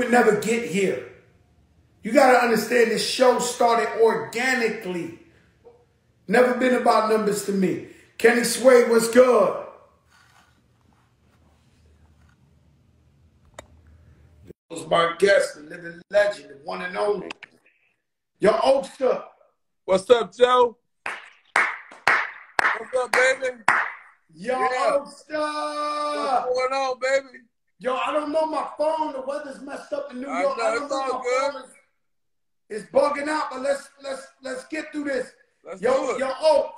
would never get here. You got to understand this show started organically. Never been about numbers to me. Kenny Sway was good. was my guest, the living legend, the one and only. Yo, Oakster. What's up, Joe? What's up, baby? Yo, Yeah. Oakster. What's going on, baby? Yo, I don't know my phone. The weather's messed up in New York. know, I don't it's know my good. phone is it's bugging out, but let's let's let's get through this. Let's Yo, yo, Oak,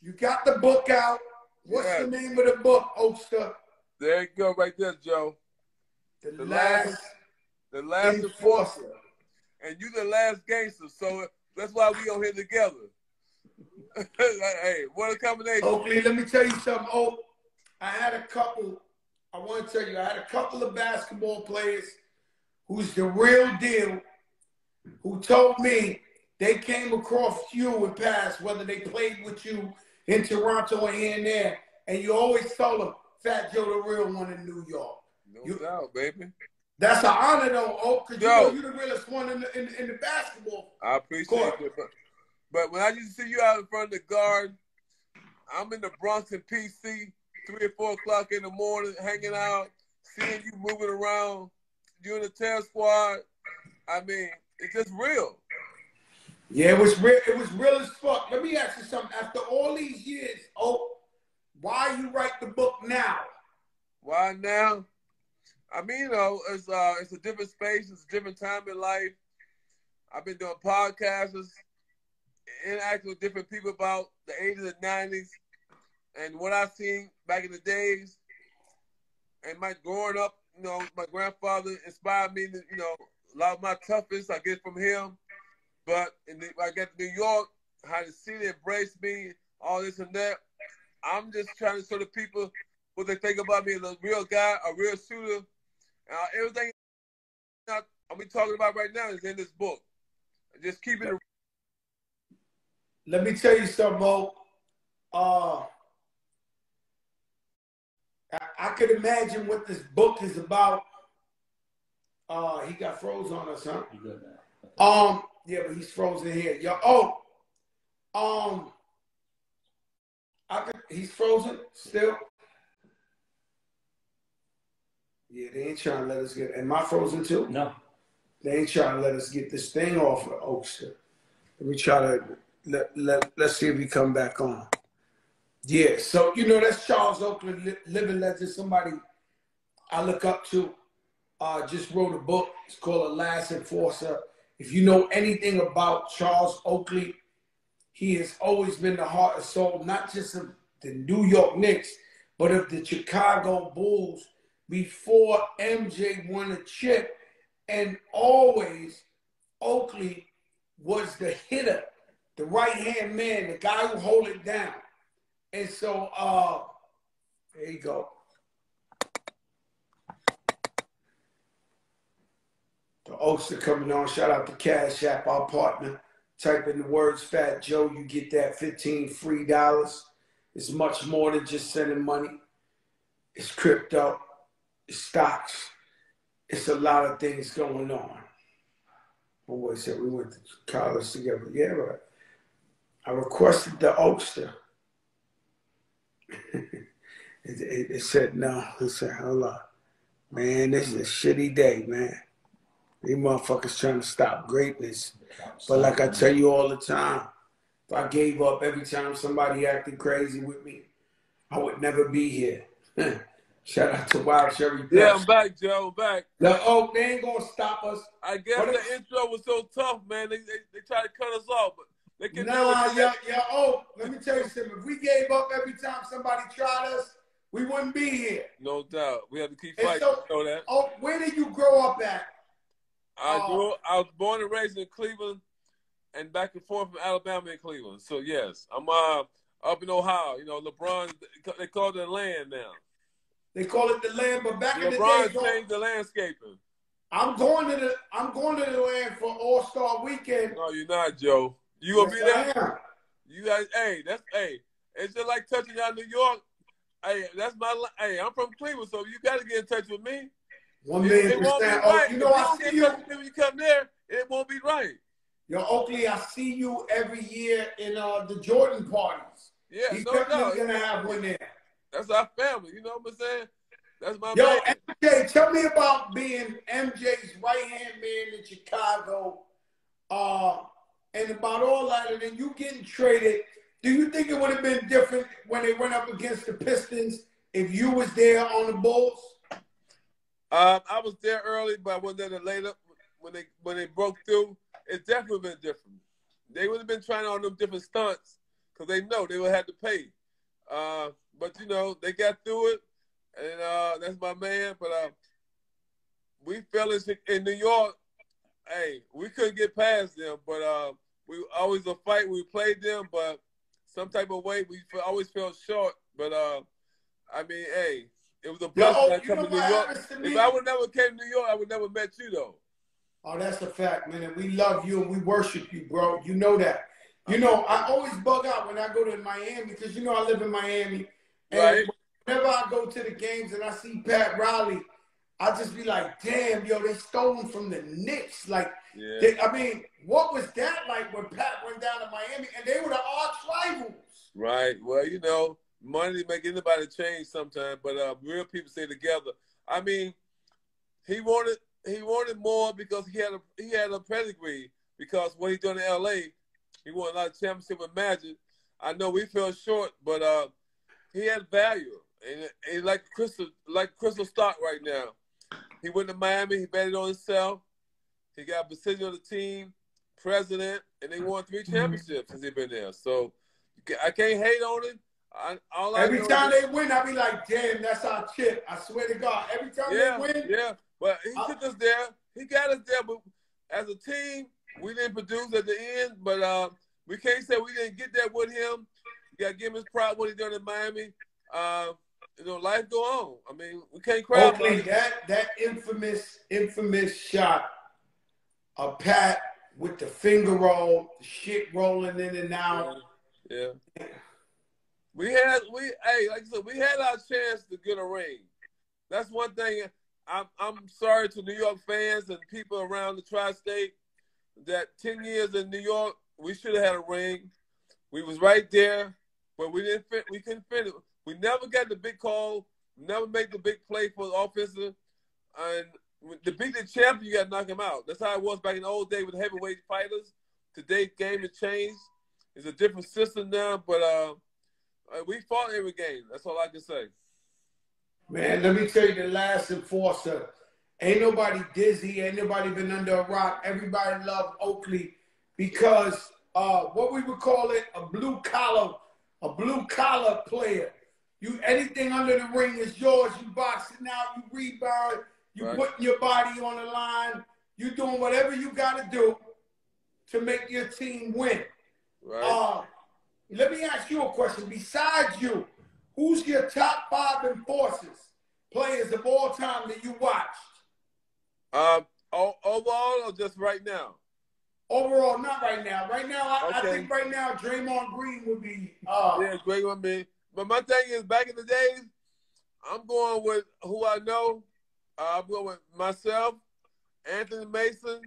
you got the book out. What's Yeah. the name of the book, Oakster? There you go, right there, Joe. The, The last, last The last enforcer. and you the last gangster, so that's why we on here together. Hey, what a combination! Oakley, let me tell you something. Oh, I had a couple. I want to tell you, I had a couple of basketball players who's the real deal, who told me they came across you and passed, whether they played with you in Toronto or here and there, and you always told them, Fat Joe, the real one in New York. No You- doubt, baby. That's an honor, though, Oak, because you Yo. know you're the realest one in the, in, in the basketball. I appreciate Court. it. But, but when I used to see you out in front of the guard, I'm in the Bronx in PC, three or four o'clock in the morning, hanging out, seeing you moving around. You in the terror squad. I mean, it's just real. Yeah, it was real. It was real as fuck. Let me ask you something. After all these years, oh, why you write the book now? Why now? I mean, you know, it's uh, it's a different space. It's a different time in life. I've been doing podcasts, interacting with different people about the 80s and 90s, and what I've seen back in the days. And my growing up, you know, my grandfather inspired me. To, you know, a lot of my toughest I get from him. But the, I get to New York, how the city embraced me, all this and that. I'm just trying to show the people what they think about me as a real guy, a real shooter. Uh, everything I'm talking about right now is in this book. Just keep it. Let me tell you something, Mo. Uh, I, could imagine what this book is about. Uh, he got froze on us, huh? Good? Um, yeah, but he's frozen here. Yo, oh, um, I could, he's frozen still. Yeah, they ain't trying to let us get. Am I frozen too? No. They ain't trying to let us get this thing off of Oakster. Let me try to let, let let's see if we come back on. Yeah, so you know that's Charles Oakley, living legend. Somebody I look up to. Uh, just wrote a book. It's called The Last Enforcer. If you know anything about Charles Oakley, he has always been the heart and soul, not just of the New York Knicks, but of the Chicago Bulls before MJ won a chip. And always, Oakley was the hitter, the right hand man, the guy who hold it down. And so, uh, there you go. The are coming on. Shout out to Cash App, our partner. Type in the words Fat Joe, you get that 15 free dollars. It's much more than just sending money. It's crypto, it's stocks, it's a lot of things going on. Boy said we went to college together. Yeah, right. I requested the Oakster. it, it, it said no. It said, hold on. Man, this is a shitty day, man. These motherfuckers trying to stop greatness. But like I tell you all the time, if I gave up every time somebody acted crazy with me, I would never be here. Shout out to Wild Cherry Yeah, Dust. I'm back, Joe. I'm back. The oh, they ain't gonna stop us. I guess What the if- intro was so tough, man. They, they, they tried to cut us off, but they can Nah, yeah, yeah. Oh, let me tell you something. If we gave up every time somebody tried us, we wouldn't be here. No doubt. We have to keep fighting. so- you know that. Oh, where did you grow up at? I Oh. grew. I was born and raised in Cleveland, and back and forth from Alabama and Cleveland. So yes, I'm uh, up in Ohio. You know, LeBron. They call it the land now. They call it the land, but back in the LeBron day, yo, changed the landscaping. I'm going to the I'm going to the land for All Star Weekend. No, you're not, Joe. You gonna be there? You guys, hey, that's hey. It's just like touching down New York. Hey, that's my. Hey, I'm from Cleveland, so you got to get in touch with me. One million percent. Oh, right. you know, I see you. When you come there, it won't be right. Yo, Oakley, I see you every year in uh, the Jordan parties. Yeah, He's no definitely gonna have one there. That's our family. You know what I'm saying? That's my Yo, man. MJ, tell me about being MJ's right hand man in Chicago, uh, and about all that, and then you getting traded. Do you think it would have been different when they went up against the Pistons if you was there on the Bulls? Um, I was there early, but I wasn't there later when they when they broke through. It's definitely been different. They would have been trying on them different stunts because they know they would have to pay. Uh, but you know they got through it, and uh, that's my man. But uh, we fellas in, in New York. Hey, we couldn't get past them, but uh, we always a fight. We played them, but some type of way we always fell short. But uh, I mean, hey, it was a blessing Yo, come to New York. to? If I would never came to New York, I would never met you though. Oh, that's a fact, man. And we love you and we worship you, bro. You know that. You know, I always bug out when I go to Miami because you know I live in Miami. And Right. whenever I go to the games and I see Pat Riley, I just be like, damn, yo, they stole him from the Knicks. Like, Yeah. they, I mean, what was that like when Pat went down to Miami and they were the arch rivals? Right. Well, you know, money make anybody change sometimes, but uh, real people stay together. I mean, he wanted he wanted more because he had a he had a pedigree. Because what he done in L.A., he won a lot of championship with Magic. I know we fell short, but uh, he had value, and, and like Crystal like Crystal Stock right now. He went to Miami. He betted on himself. He got a position on the team, president, and they won three championships since he been there. So I can't hate on him. I, all I Every time is- they win, I be like, damn, that's our chip. I swear to God. Every time yeah, they win, yeah. But he I- took us there. He got us there. But as a team, we didn't produce at the end. But uh, we can't say we didn't get there with him. You got to give him his pride what he done in Miami. Uh, you know, life go on. I mean, we can't cry it. that that infamous infamous shot of Pat with the finger roll, the shit rolling in and out. Yeah. We had we hey like I said we had our chance to get a ring. That's one thing. I'm I'm sorry to New York fans and people around the tri-state that ten years in New York we should have had a ring. We was right there, but we didn't fit. We couldn't fit it. We never got the big call. Never made the big play for the offensive. And to beat the champion, you got to knock him out. That's how it was back in the old day with heavyweight fighters. Today, game has changed. It's a different system now, but uh, uh, we fought every game. That's all I can say. Man, let me tell you the last enforcer. Ain't nobody dizzy, ain't nobody been under a rock. Everybody loved Oakley because uh, what we would call it a blue collar, a blue collar player. You anything under the ring is yours. You boxing out, you rebound, you Right. putting your body on the line, you doing whatever you gotta do to make your team win. Right? Uh, let me ask you a question. Besides you, who's your top five enforcers, players of all time that you watched? um, overall or just right now? Overall, not right now. Right now, I, I think right now Draymond Green would be. Uh, Yeah, great with me. But my thing is, back in the days, I'm going with who I know. Uh, I'm going with myself, Anthony Mason.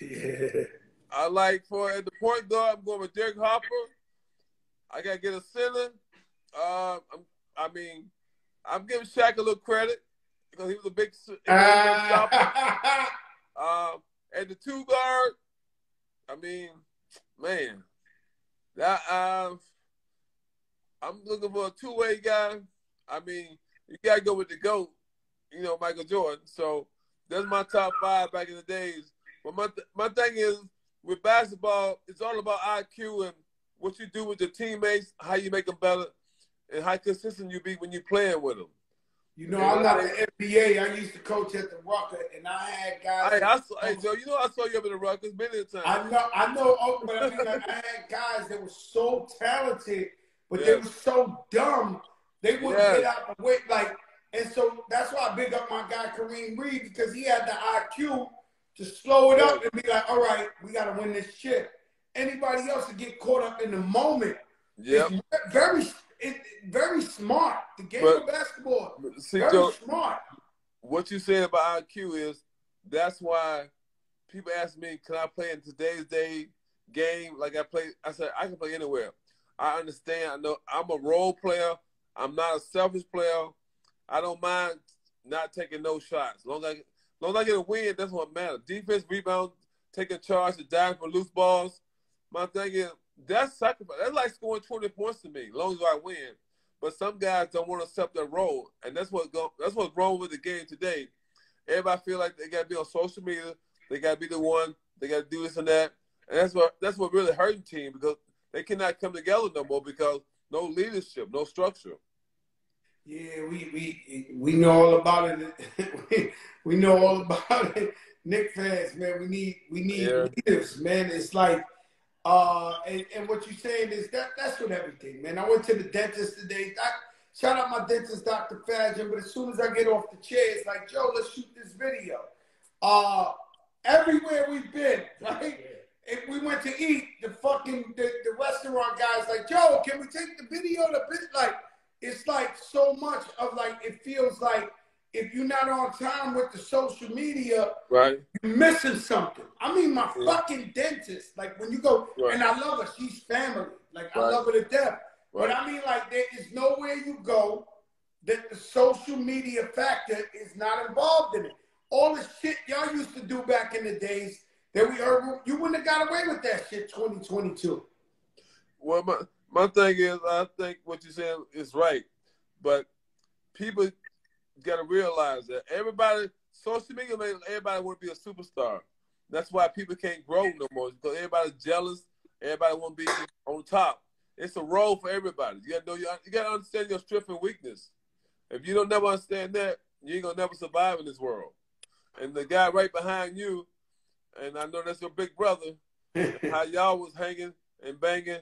Yeah. I like for at the point guard, I'm going with Derek Harper. I gotta get a center. Uh, I'm, I mean, I'm giving Shaq a little credit because he was a big. was a big stopper. Um, at the two guard, I mean, man, that um, I'm looking for a two way guy. I mean, you gotta go with the goat, you know, Michael Jordan. So that's my top five back in the days. But my th- my thing is with basketball, it's all about IQ and what you do with your teammates, how you make them better, and how consistent you be when you're playing with them. you know, I'm not an NBA. I used to coach at the Rucker, and I had guys. Hey, I saw, hey, Joe, you know I saw you up in the Rucker many a time. I know, I know, but I mean, I had guys that were so talented, but they were so dumb. They wouldn't Yeah. get out the way, like, and so that's why I big up my guy Kareem Reid because he had the IQ to slow it up and be like, all right, we got to win this shit. Anybody else to get caught up in the moment? Yep. It's very, it, very smart. The game But- of basketball, See, very Joe, smart. what you said about IQ is that's why people ask me, can I play in today's day game like I play? I said I can play anywhere. I understand. I know I'm a role player. I'm not a selfish player. I don't mind not taking no shots. As long as I, as long as I get a win, that's what matters. Defense, rebound, taking charge, diving for loose balls. My thing is that's sacrifice. That's like scoring 20 points to me, as long as I win. But some guys don't want to accept that role, and that's what go, that's what's wrong with the game today. Everybody feel like they got to be on social media. They got to be the one. They got to do this and that, and that's what that's what really hurting team because they cannot come together no more because no leadership, no structure. Yeah, we we we know all about it. we, know all about it. Knick fans, man, we need we need yeah. leaders, man. It's like uh and, and what you're saying is that that's what everything, man. I went to the dentist today. I, shout out my dentist, Dr. Fadgen, but as soon as I get off the chair, it's like, Joe, let's shoot this video. Uh everywhere we've been, right? If we went to eat, the fucking the, the restaurant guys like, Joe, can we take the video The bit like it's like so much of like it feels like if you're not on time with the social media, right, you're missing something. I mean, my yeah. fucking dentist, like when you go, right. and I love her, she's family, like right. I love her to death. Right. But I mean, like there is nowhere you go that the social media factor is not involved in it. All the shit y'all used to do back in the days that we heard, you wouldn't have got away with that shit 2022. Well, my, my thing is, I think what you're saying is right, but people got to realize that everybody, social media made everybody want to be a superstar. That's why people can't grow no more because everybody's jealous. Everybody want to be on top. It's a role for everybody. You got to know you, you got to understand your strength and weakness. If you don't never understand that, you ain't gonna never survive in this world. And the guy right behind you, and I know that's your big brother, how y'all was hanging and banging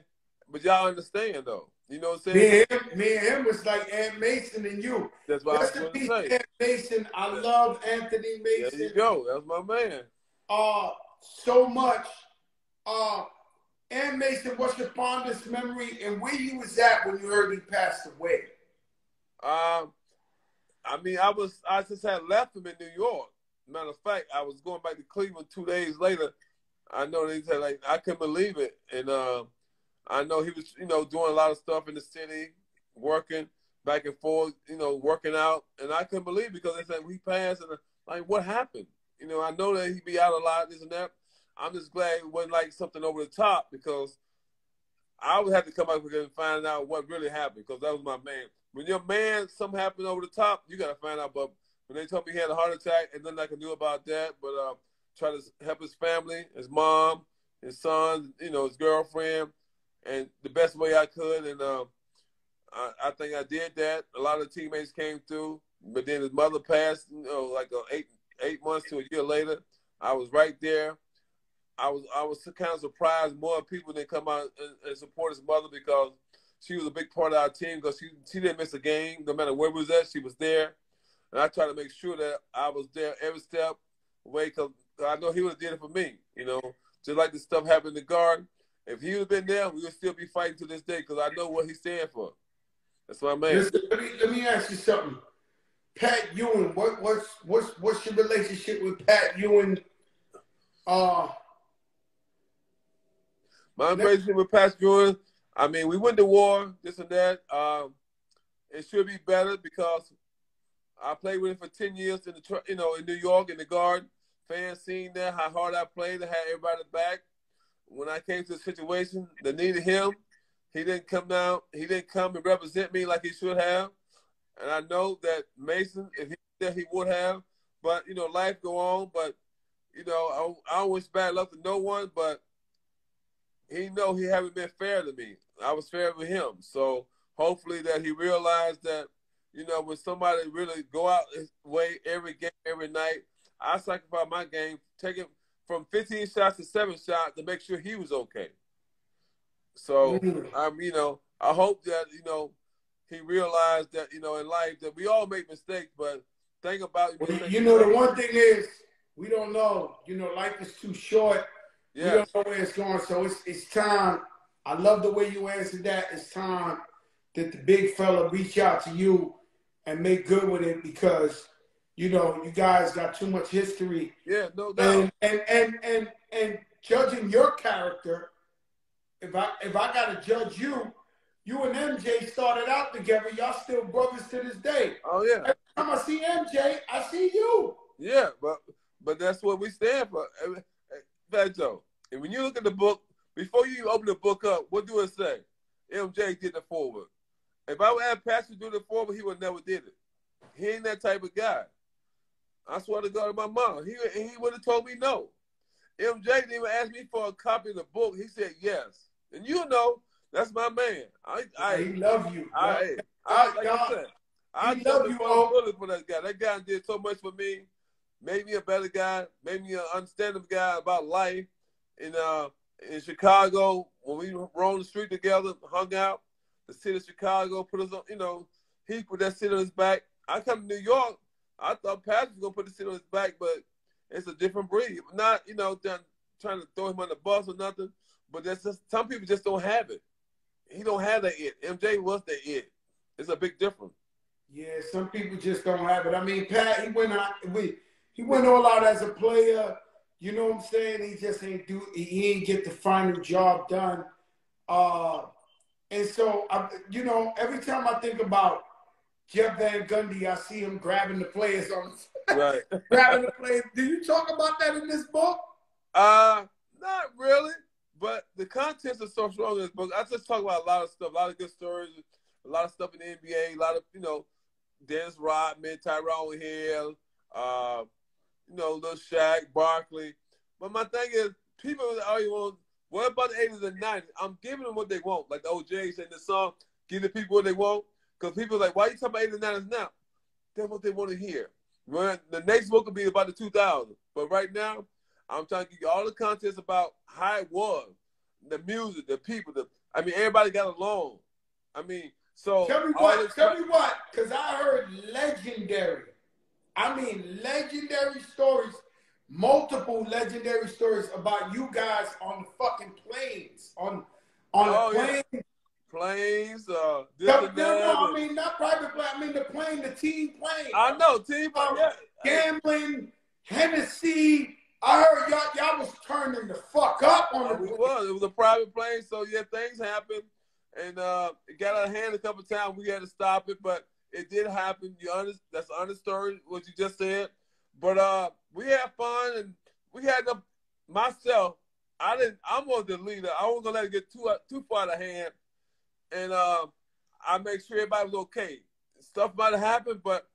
but y'all understand though. You know what I'm saying? Me and him, me and him was like Ant Mason and you. That's what Rest I was going to say. Ant Mason, I love Anthony Mason. There you go. That's my man. Uh, so much. Uh, Ant Mason, what's your fondest memory and where you was at when you heard he passed away? Um, I mean, I was I just had left him in New York. Matter of fact, I was going back to Cleveland two days later. I know they said like I couldn't believe it, and uh, I know he was, you know, doing a lot of stuff in the city, working back and forth, you know, working out, and I couldn't believe because they said we passed, and like, what happened? You know, I know that he'd be out a lot, this and that. I'm just glad it wasn't like something over the top because I would have to come up with and find out what really happened because that was my man. When your man, something happened over the top, you got to find out. But when they told me he had a heart attack, and nothing I could do about that, but uh, try to help his family, his mom, his son, you know, his girlfriend and the best way I could. And uh, I, I, think I did that. A lot of teammates came through, but then his mother passed. You know, like a eight eight months to a year later. I was right there. I was I was kind of surprised more people didn't come out and, and support his mother because she was a big part of our team because she she didn't miss a game no matter where we was at. She was there, and I tried to make sure that I was there every step way because I know he would have did it for me. You know, just like the stuff happened in the garden. If he would have been there, we would still be fighting to this day because I know what he's standing for. That's my man. Listen, let, me, let me ask you something. Pat Ewing, what, what's what's what's your relationship with Pat Ewing? Uh, my relationship with Pat Ewing, I mean, we went to war, this and that. Um, it should be better because I played with him for ten years in the you know in New York in the Garden. Fans seen that how hard I played, I had everybody back when I came to the situation that needed him, he didn't come down. He didn't come and represent me like he should have. And I know that Mason, if he did, he would have. But you know, life go on. But you know, I, I wish bad luck to no one. But he know he haven't been fair to me. I was fair with him. So hopefully that he realized that you know when somebody really go out his way every game, every night, I sacrificed my game, taking from 15 shots to seven shots to make sure he was okay. So mm-hmm. I'm, you know, I hope that you know he realized that you know in life that we all make mistakes, but think about well, you know the one thing is we don't know. You know, life is too short. Yes. We don't know where it's going, so it's it's time. I love the way you answered that. It's time that the big fella reach out to you and make good with it because you know, you guys got too much history. Yeah, no doubt. And and and and, and judging your character, if I if I gotta judge you, you and MJ started out together. Y'all still brothers to this day. Oh yeah. Every time I see MJ, I see you. Yeah, but but that's what we stand for. Joe. And when you look at the book, before you open the book up, what do it say? MJ did the forward. If I would have Patrick do the forward, he would never did it. He ain't that type of guy. I swear to God, my mom, he he would have told me no. MJ didn't even ask me for a copy of the book. He said yes, and you know that's my man. I I he love you. I, I, I like I said, I love you all for that guy. That guy did so much for me. Made me a better guy. Made me an understanding guy about life. In uh in Chicago, when we roamed the street together, hung out, the city of Chicago put us on. You know, he put that city on his back. I come to New York. I thought Patrick was gonna put the city on his back, but it's a different breed. Not you know trying to throw him on the bus or nothing, but that's just some people just don't have it. He don't have that it. MJ was the it. It's a big difference. Yeah, some people just don't have it. I mean, Pat, he went out. We he went all out as a player. You know what I'm saying? He just ain't do. He ain't get the final job done. Uh, and so, I, you know, every time I think about Jeff Van Gundy, I see him grabbing the players on, right, grabbing the players. Do you talk about that in this book? Uh, not really. But the contents are so strong in this book. I just talk about a lot of stuff, a lot of good stories, a lot of stuff in the NBA, a lot of you know, Dennis Rodman, Tyrone Hill, uh, you know, Lil Shaq, Barkley. But my thing is, people always want, what about the 80s and 90s? I'm giving them what they want. Like the O'Jays in the song, give the people what they want. Because people are like, why are you talking about 80s and 90s now? That's what they want to hear. When the next book will be about the 2000s. But right now, I'm trying to give you all the contents about how it was, the music, the people. The I mean, everybody got along. I mean, so tell me what. Tell me what, because I heard legendary I mean, legendary stories, multiple legendary stories about you guys on the fucking planes, on on oh, the plane. Yeah. Planes, uh, no, no, no, I mean not private plane. I mean the plane, the team plane. I know team plane. Um, yeah. Gambling, Hennessy. I heard y'all y'all was turning the fuck up on the. It was. It was a private plane, so yeah, things happened, and uh, it got out of hand a couple times. We had to stop it, but it did happen. You honest, that's honest story. What you just said. But uh, we had fun and we had the myself. I didn't. I'm on the leader. I wasn't gonna let it get too too far out of hand, and uh, I make sure everybody was okay. Stuff might have happened, but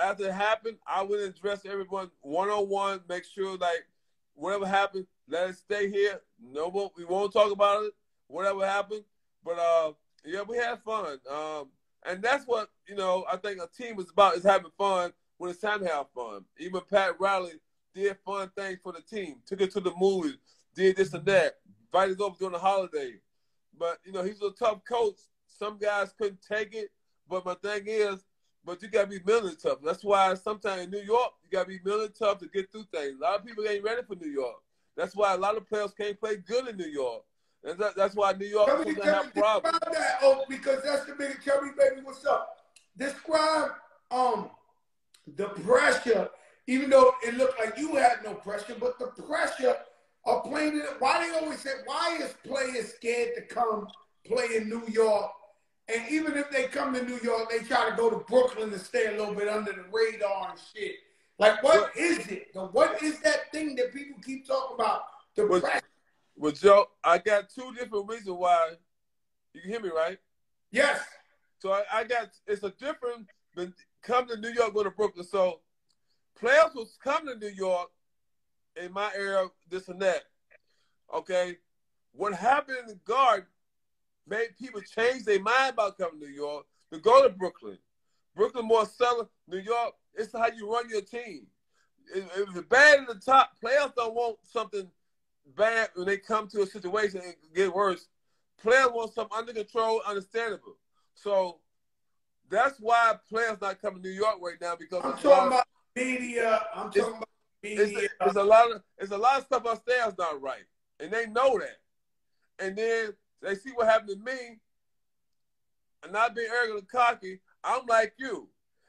after it happened, I would address everyone one on one. Make sure like whatever happened, let it stay here. No, we won't talk about it. Whatever happened, but uh, yeah, we had fun. Um, and that's what, you know, I think a team is about is having fun when it's time to have fun. Even Pat Riley did fun things for the team, took it to the movies, did this and that, invited over during the holiday. But, you know, he's a tough coach. Some guys couldn't take it. But my thing is, but you gotta be mentally tough. That's why sometimes in New York, you gotta be mentally tough to get through things. A lot of people ain't ready for New York. That's why a lot of players can't play good in New York. And that, that's why New York tell me, tell have problems. That, oh, because that's the biggest. Tell me, baby, what's up? Describe um the pressure, even though it looked like you had no pressure, but the pressure of playing it. Why they always say why is players scared to come play in New York? And even if they come to New York, they try to go to Brooklyn to stay a little bit under the radar and shit. Like, what is it? What is that thing that people keep talking about? The pressure. Well, Joe, I got two different reasons why. You can hear me, right? Yes. So I, I got it's a different come to New York, go to Brooklyn. So players was coming to New York in my era, this and that. Okay. What happened in the guard made people change their mind about coming to New York to go to Brooklyn. Brooklyn more selling. New York, it's how you run your team. If, it's bad at the top, players don't want something bad when they come to a situation and get worse. Players want something under control, understandable. So that's why players not coming to New York right now because I'm talking about media. I'm talking about media. It's, it's, a lot of it's a lot of stuff upstairs not right, and they know that. And then they see what happened to me, and not being arrogant and cocky. I'm like you.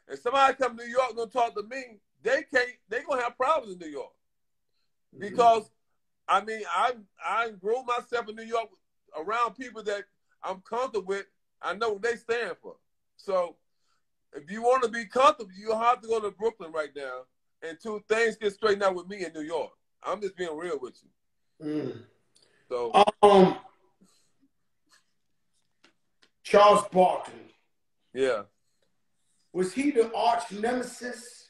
and somebody come to New York gonna talk to me, they can't. They gonna have problems in New York mm-hmm. because mm-hmm. I mean I I grew myself in New York around people that I'm comfortable with. I know what they stand for. So if you want to be comfortable, you have to go to Brooklyn right now until things get straightened out with me in New York. I'm just being real with you. Mm. So um, Charles Barkley. Yeah. Was he the arch nemesis?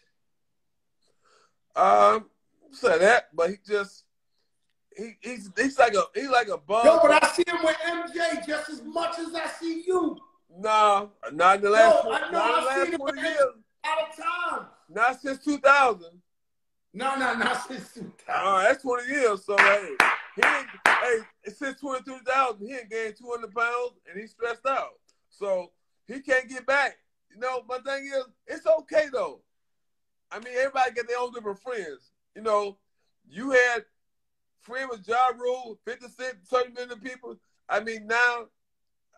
Um, say that, but he just he, he's he's like a he's like a bug. No, but I see him with MJ just as much as I see you. No, not in the last. No. Not the last years. Out of time. Not since 2000. No, no, not since 2000. All right, that's 20 years. So hey, he hey since 2000, he ain't gained 200 pounds and he's stressed out. So he can't get back. You know, my thing is, it's okay though. I mean, everybody get their own different friends. You know, you had friend with Ja Rule, 50 Cent, 30 million people. I mean, now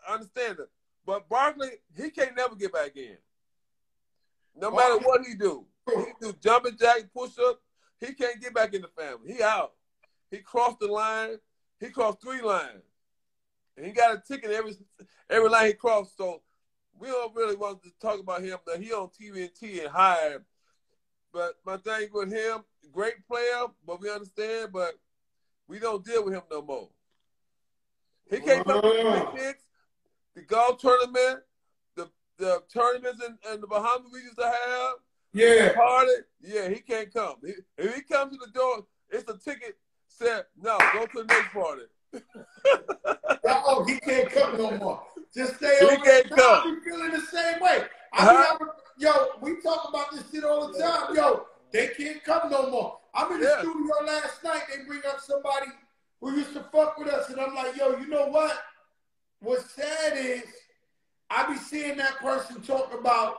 I understand it. But Barkley, he can't never get back in. No matter what he do. He do jumping jack, push up. He can't get back in the family. He out. He crossed the line. He crossed three lines. And he got a ticket every every line he crossed. So we don't really want to talk about him. That he on TNT and hired. But my thing with him, great player, but we understand, but we don't deal with him no more. He can't come to the the golf tournament, the the tournaments in, in the Bahamas we used to have. Yeah. Party. Yeah, he can't come. He, if he comes to the door, it's a ticket said, no, go to the next party. oh, he can't come no more. Just stay he over can't there. come. I feeling the same way. I uh-huh. mean, yo, we talk about this shit all the time. Yo, they can't come no more. I'm in the yeah. studio last night. They bring up somebody who used to fuck with us, and I'm like, yo, you know what? What's sad is I be seeing that person talk about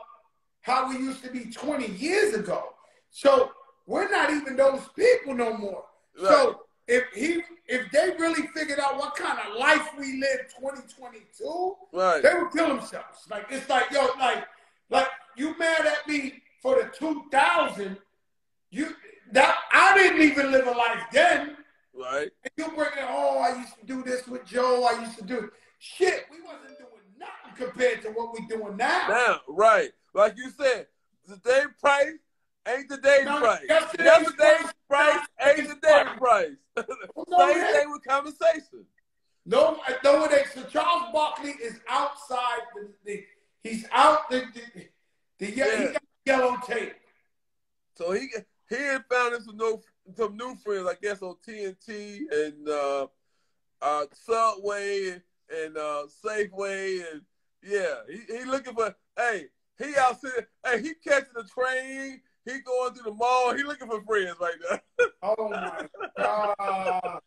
how we used to be 20 years ago. So we're not even those people no more. Right. So if he if they really figured out what kind of life we live 2022, right. they would kill themselves. Like it's like yo, like like you mad at me for the 2000. You that I didn't even live a life then. Right. And you bring it, oh, I used to do this with Joe. I used to do shit. We wasn't doing nothing compared to what we doing now. Now, right. Like you said, the day price ain't the day no, price. Yesterday's price, price ain't the day price. Same thing with conversation. No, no, it ain't. So Charles Barkley is outside the, the he's out the the, the yeah. he got yellow tape. So he he had found some new some new friends, I guess, on TNT and uh, uh, Subway and uh, Safeway and yeah, he, he looking for hey he out there hey he catching the train he going through the mall he looking for friends right now. oh my god,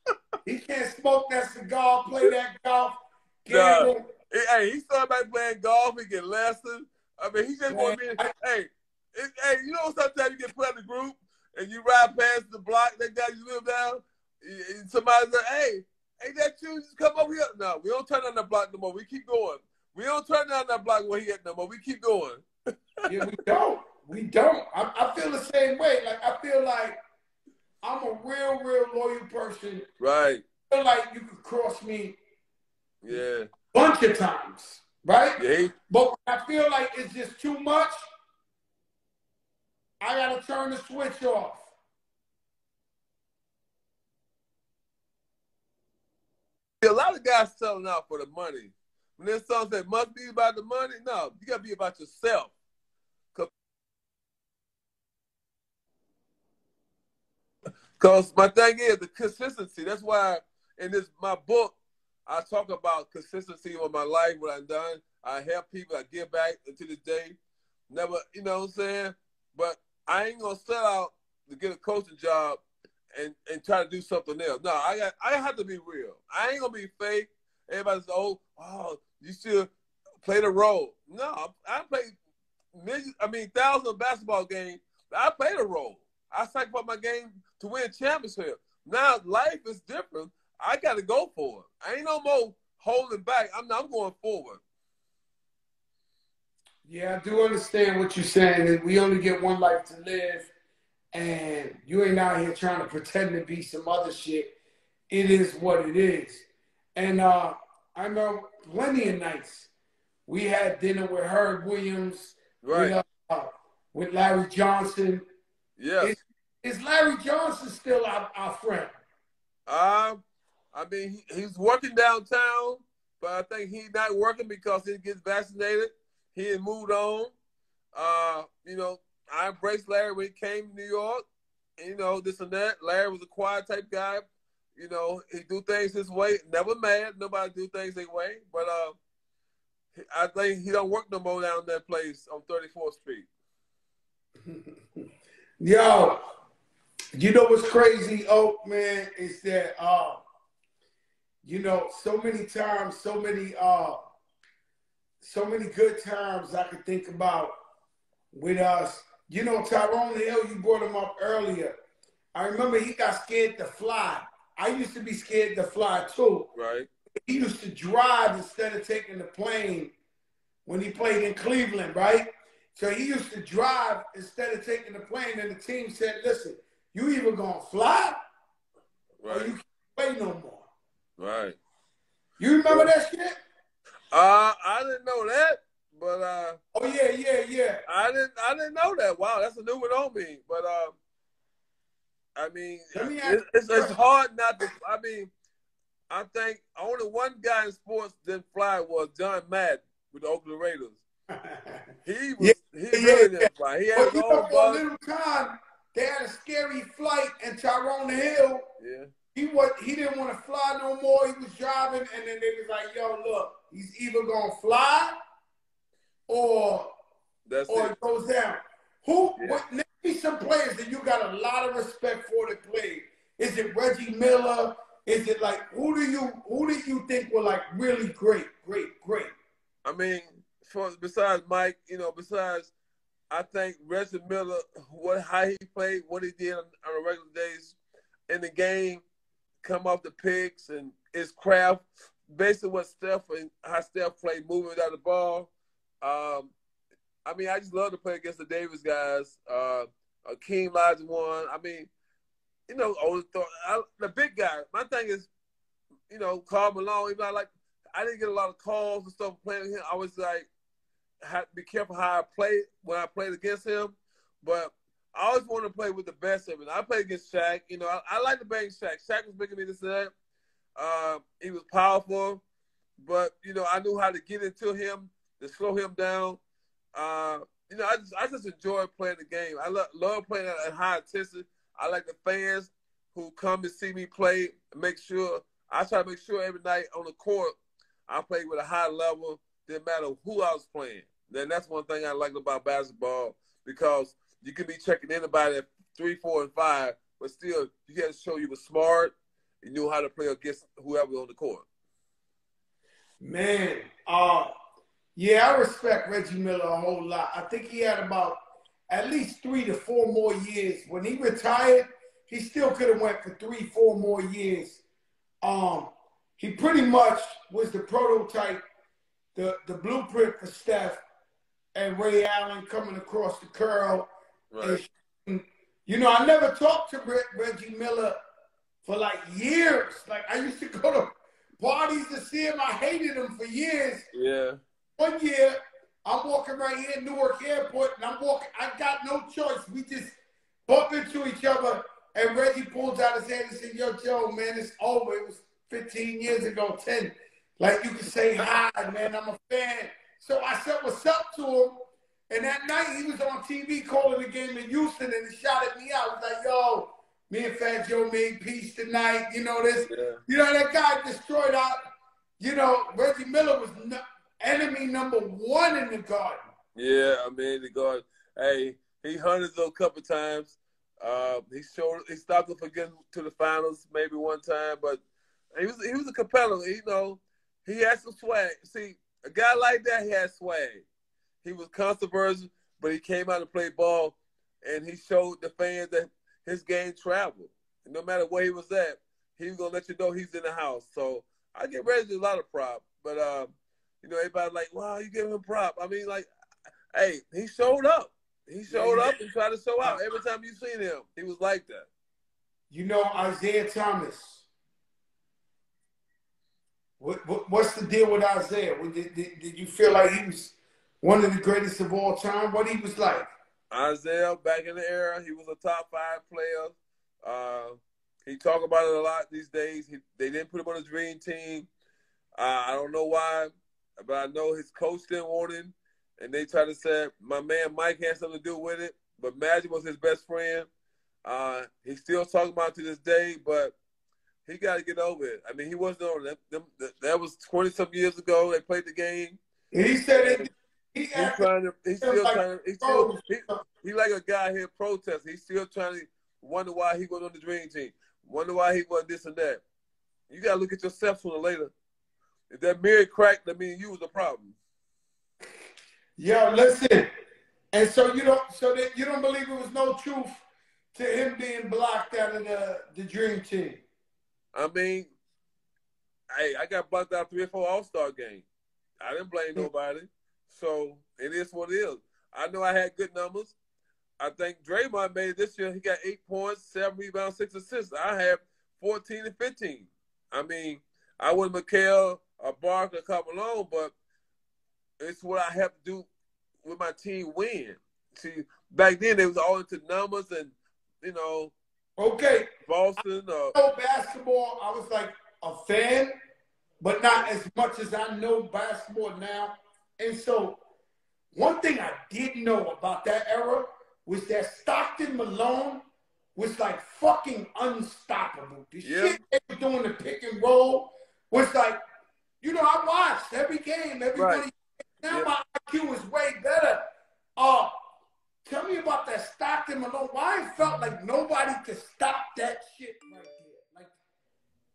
he can't smoke that cigar, play that golf. Nah. Hey, he started playing golf. He get lessons. I mean, he just want to be. Hey, it, hey, you know sometimes you get put in the group and you ride past the block that guy you live down, and somebody say, "Hey, ain't that you? Just come over here." No, we don't turn on that block no more. We keep going. We don't turn down that block where he at no more. We keep going. yeah, we don't. We don't. I, I, feel the same way. Like I feel like I'm a real, real loyal person. Right. I feel like you could cross me. Yeah. Bunch of times. Right. Yeah. But I feel like it's just too much. I gotta turn the switch off. A lot of guys selling out for the money. When there's song that must be about the money, no, you gotta be about yourself. Cause my thing is the consistency. That's why in this my book I talk about consistency on my life, what I've done. I help people, I give back to this day. Never, you know what I'm saying? But I ain't gonna sell out to get a coaching job and, and try to do something else. No, I got I have to be real. I ain't gonna be fake. Everybody's oh oh you should play the role. No, I played millions, I mean thousands of basketball games. I played a role. I sacrificed my game to win championship. Now life is different. I got to go for it. I ain't no more holding back. I'm I'm going forward. Yeah, I do understand what you're saying. We only get one life to live, and you ain't out here trying to pretend to be some other shit. It is what it is. And uh, I know plenty of nights we had dinner with Herb Williams, right? With, uh, with Larry Johnson. Yeah. Is, is, Larry Johnson still our, our friend? Um, I mean, he, he's working downtown, but I think he's not working because he gets vaccinated. He had moved on. Uh, you know, I embraced Larry when he came to New York. You know, this and that. Larry was a quiet type guy. You know, he do things his way. Never mad. Nobody do things their way. But uh, I think he don't work no more down that place on 34th Street. Yo, you know what's crazy, Oak man, is that uh, you know, so many times, so many uh so many good times I could think about with us. You know, Tyrone Hill, you brought him up earlier. I remember he got scared to fly. I used to be scared to fly too. Right. He used to drive instead of taking the plane when he played in Cleveland, right? So he used to drive instead of taking the plane, and the team said, listen, you either gonna fly right. or you can't play no more. Right. You remember that shit? Uh, I didn't know that, but uh. Oh yeah, yeah, yeah. I didn't, I didn't know that. Wow, that's a new one on me. But uh, I mean, me it's, it's, it's hard not to. I mean, I think only one guy in sports didn't fly was John Madden with the Oakland Raiders. He was, yeah, he really yeah, didn't fly. He had own for a little time. They had a scary flight, and Tyrone Hill. Yeah he was he didn't want to fly no more. He was driving, and then they was like, "Yo, look, he's either gonna fly, or That's or it. it goes down." Who? Yeah. What? Name me some players that you got a lot of respect for to play. Is it Reggie Miller? Is it like who do you who do you think were like really great, great, great? I mean, for besides Mike, you know, besides I think Reggie Miller, what how he played, what he did on, on regular days in the game, come off the picks and his craft, basically what Steph and how Steph played moving without the ball. Um, I mean, I just love to play against the Davis guys. Uh, King one. I mean, you know, I, the big guy. My thing is, you know, Karl Malone. Even I like, I didn't get a lot of calls and stuff playing him. I was like, had to be careful how I play when I played against him. But I always want to play with the best of it. I played against Shaq. You know, I, I like to bang Shaq. Shaq was making me this and that. Uh, he was powerful, but you know, I knew how to get into him to slow him down. Uh, you know, I just I just enjoy playing the game. I lo- love playing at high intensity. I like the fans who come to see me play. Make sure I try to make sure every night on the court I play with a high level. Didn't matter who I was playing. Then that's one thing I like about basketball because you can be checking anybody at three, four, and five, but still you got to show you were smart and knew how to play against whoever on the court. Man, uh, yeah, I respect Reggie Miller a whole lot. I think he had about at least three to four more years. When he retired, he still could have went for three, four more years. Um, he pretty much was the prototype, the the blueprint for Steph and Ray Allen coming across the curl Right. And, you know, I never talked to Reggie Miller for like years. Like I used to go to parties to see him. I hated him for years. Yeah. One year, I'm walking right here in Newark Airport, and I'm walking. I got no choice. We just bump into each other, and Reggie pulls out his hand and says, "Yo, Joe, man, it's over. It was 15 years ago, 10. Like you can say hi, man. I'm a fan." So I said, "What's up?" to him. And that night he was on TV calling the game in Houston and he shouted me out. He was like, yo, me and Fat Joe made peace tonight. You know this. Yeah. You know that guy destroyed out. You know Reggie Miller was no, enemy number one in the garden. Yeah, I mean the garden. Hey, he hunted a couple times. Uh, he showed he stopped him from getting to the finals maybe one time, but he was he was a competitor. You know, he had some swag. See, a guy like that, he had swag. He was controversial, but he came out and played ball, and he showed the fans that his game traveled. And no matter where he was at, he was gonna let you know he's in the house. So I get Reggie a lot of prop, but um, you know, everybody like, wow, you give him a prop. I mean, like, hey, he showed up. He showed up and tried to show out. Every time you seen him, he was like that. You know Isiah Thomas. What, what what's the deal with Isiah? Did, did, did you feel like he was one of the greatest of all time? What he was like? Isiah, back in the era, he was a top five player. Uh, he talk about it a lot these days. He, they didn't put him on the dream team. Uh, I don't know why, but I know his coach didn't want him, and they tried to say my man Mike had something to do with it. But Magic was his best friend. Uh, he's still talking about to this day, but he got to get over it. I mean, he wasn't on that. Them, that was twenty some years ago. They played the game. He said it. He he's trying to. He's still like, trying to. He's still. He, he like a guy here protesting. He's still trying to wonder why he was on the dream team. Wonder why he was this and that. You gotta look at yourself sooner or later. If that mirror cracked, that means you was the problem. Yo, listen. And so you don't. So that you don't believe it was no truth to him being blocked out of the the dream team. I mean, hey, I got blocked out three or four All Star games. I didn't blame hmm. nobody. So it is what it is. I know I had good numbers. I think Draymond made it this year. He got eight points, seven rebounds, six assists. I have 14 and 15. I mean, I wasn't Michael or Barkley or come alone, but it's what I have to do with my team win. See, back then they was all into numbers and you know. Okay. Boston. Uh, know basketball. I was like a fan, but not as much as I know basketball now. And so, one thing I did know about that era was that Stockton Malone was like fucking unstoppable. The yeah. shit they were doing the pick and roll was like, you know, I watched every game, everybody. Right. Now yeah. my IQ is way better. Uh, tell me about that Stockton Malone. Why it felt like nobody could stop that shit right there. Like,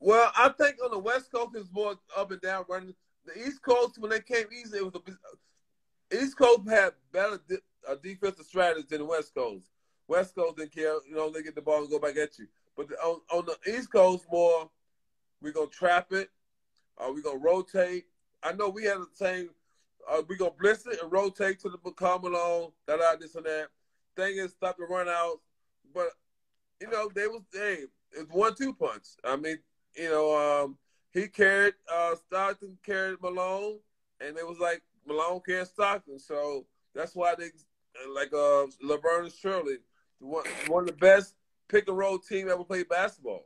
well, I think on the West Coast it's more up and down running. The East Coast, when they came easy, it was the East Coast had better a defensive strategy than the West Coast. West Coast didn't care, you know, they get the ball and go back at you. But the, on, on the East Coast, more we're gonna trap it, uh, we're gonna rotate. I know we had the same. Are we're gonna blitz it and rotate to the come along, da da this and that. Thing is, stop the run out. But you know, they was hey, it's one two punch. I mean, you know, um, he carried uh, Stockton carried Malone, and it was like Malone carried Stockton. So that's why they like uh Laverne Shirley, one one of the best pick and roll team ever played basketball.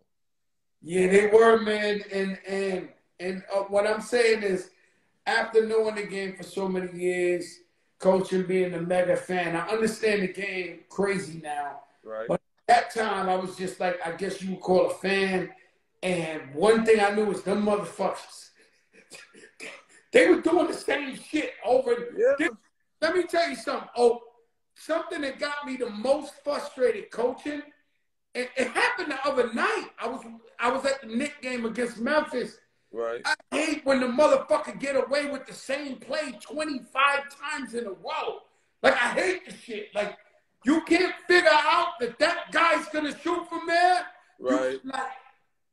Yeah, they were, man. And and and uh, what I'm saying is, after knowing the game for so many years, coaching, being a mega fan, I understand the game crazy now. Right. But at that time, I was just like, I guess you would call a fan. And one thing I knew was them motherfuckers. they were doing the same shit over. Yeah. Let me tell you something. Oh, something that got me the most frustrated coaching. It, it happened the other night. I was I was at the Knick game against Memphis. Right. I hate when the motherfucker get away with the same play 25 times in a row. Like I hate the shit. Like you can't figure out that that guy's gonna shoot from there. Right. You, like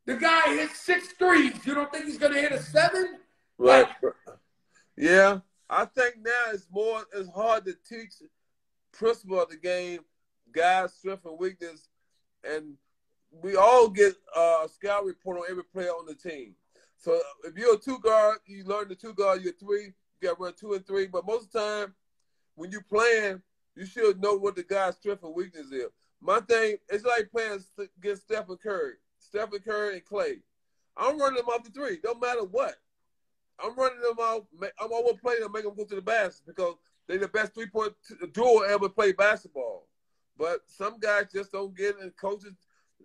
the guy hit six threes. You don't think he's gonna hit a seven? Right. Like, yeah. I think now it's more it's hard to teach principle of the game, guys' strength and weakness, and we all get uh, a scout report on every player on the team. So if you're a two guard, you learn the two guard. You're three, you got to run two and three. But most of the time, when you're playing, you should know what the guy's strength and weakness is. My thing, it's like playing against Stephen Curry, Stephen Curry and Klay. I'm running them off the three. Don't matter what. I'm running them off. I'm always playing them, make them go to the basket because they're the best three point duo ever play basketball. But some guys just don't get it. And coaches,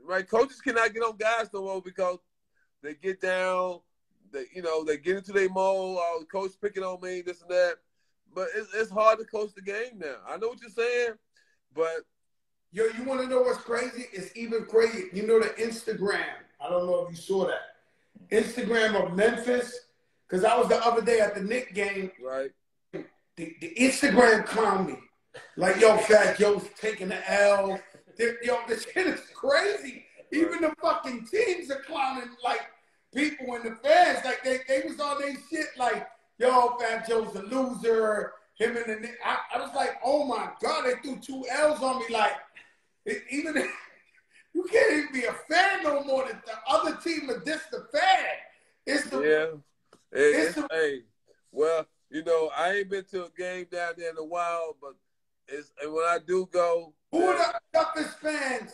right? Coaches cannot get on guys no more because they get down. They, you know, they get into their mode. Oh, the coach picking on me, this and that. But it's, it's hard to coach the game now. I know what you're saying, but yo, you want to know what's crazy? It's even crazy. You know the Instagram. I don't know if you saw that Instagram of Memphis because I was the other day at the Knick game. Right. The, the Instagram clowned me. Like, yo, Fat Joe's taking the L. yo, this shit is crazy. Even the fucking teams are clowning like people in the fans. Like they, they was on their shit like, yo, Fat Joe's a loser. him and the I, I was like, oh my god, they threw two L's on me. Like it, even you can't even be a fan no more. Than the other team is just the fan. It's the yeah. It, it's, it's, hey, well, you know, I ain't been to a game down there in a while, but it's and when I do go, who are the toughest fans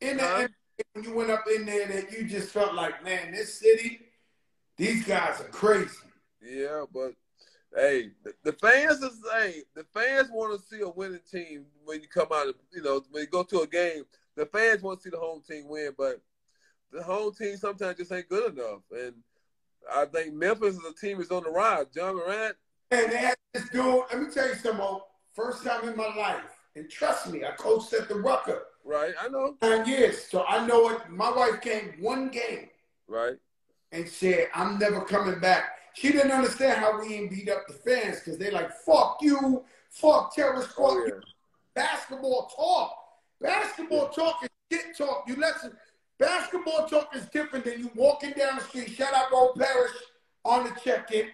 in the huh? When you went up in there that you just felt like, man, this city, these guys are crazy. Yeah, but hey, the, the fans is hey, the fans want to see a winning team when you come out. Of, you know, when you go to a game, the fans want to see the home team win, but the home team sometimes just ain't good enough. And I think Memphis as a team is on the rise. Ja Morant. And they had this dude. Let me tell you something. First time in my life, and trust me, I coached at the Rucker. Right, I know. Nine years, so I know it. My wife came one game. Right. And said, "I'm never coming back." She didn't understand how we ain't beat up the fans because they like, "Fuck you, fuck terrorist, fuck oh, yeah. Basketball talk. Basketball yeah. talk is shit talk. You listen. Basketball talk is different than you walking down the street. Shout out Roll Parrish on the check-in.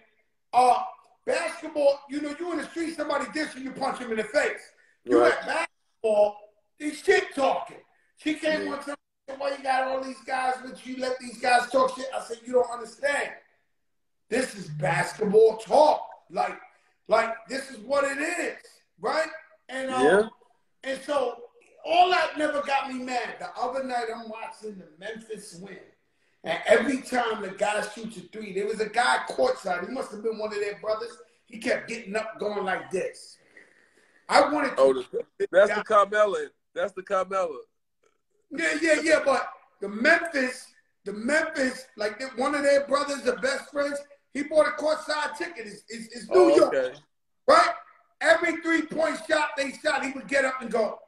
Uh, basketball, you know, you in the street, somebody dissing you, punch him in the face. You right. at basketball, he's shit talking. She came yeah. one time, why you got all these guys, but you let these guys talk shit. I said, you don't understand. This is basketball talk. Like, like this is what it is, right? And um, yeah. and so all that never got me mad. The other night I'm watching the Memphis win. And every time the guy shoots a three, there was a guy courtside. He must have been one of their brothers. He kept getting up, going like this. I wanted to. Oh, that's the Carmelo. That's the Carmelo. Yeah, yeah, yeah. But the Memphis, the Memphis, like one of their brothers, the best friends, he bought a courtside ticket. It's, it's, it's New oh, York, okay. right? Every three point shot they shot, he would get up and go.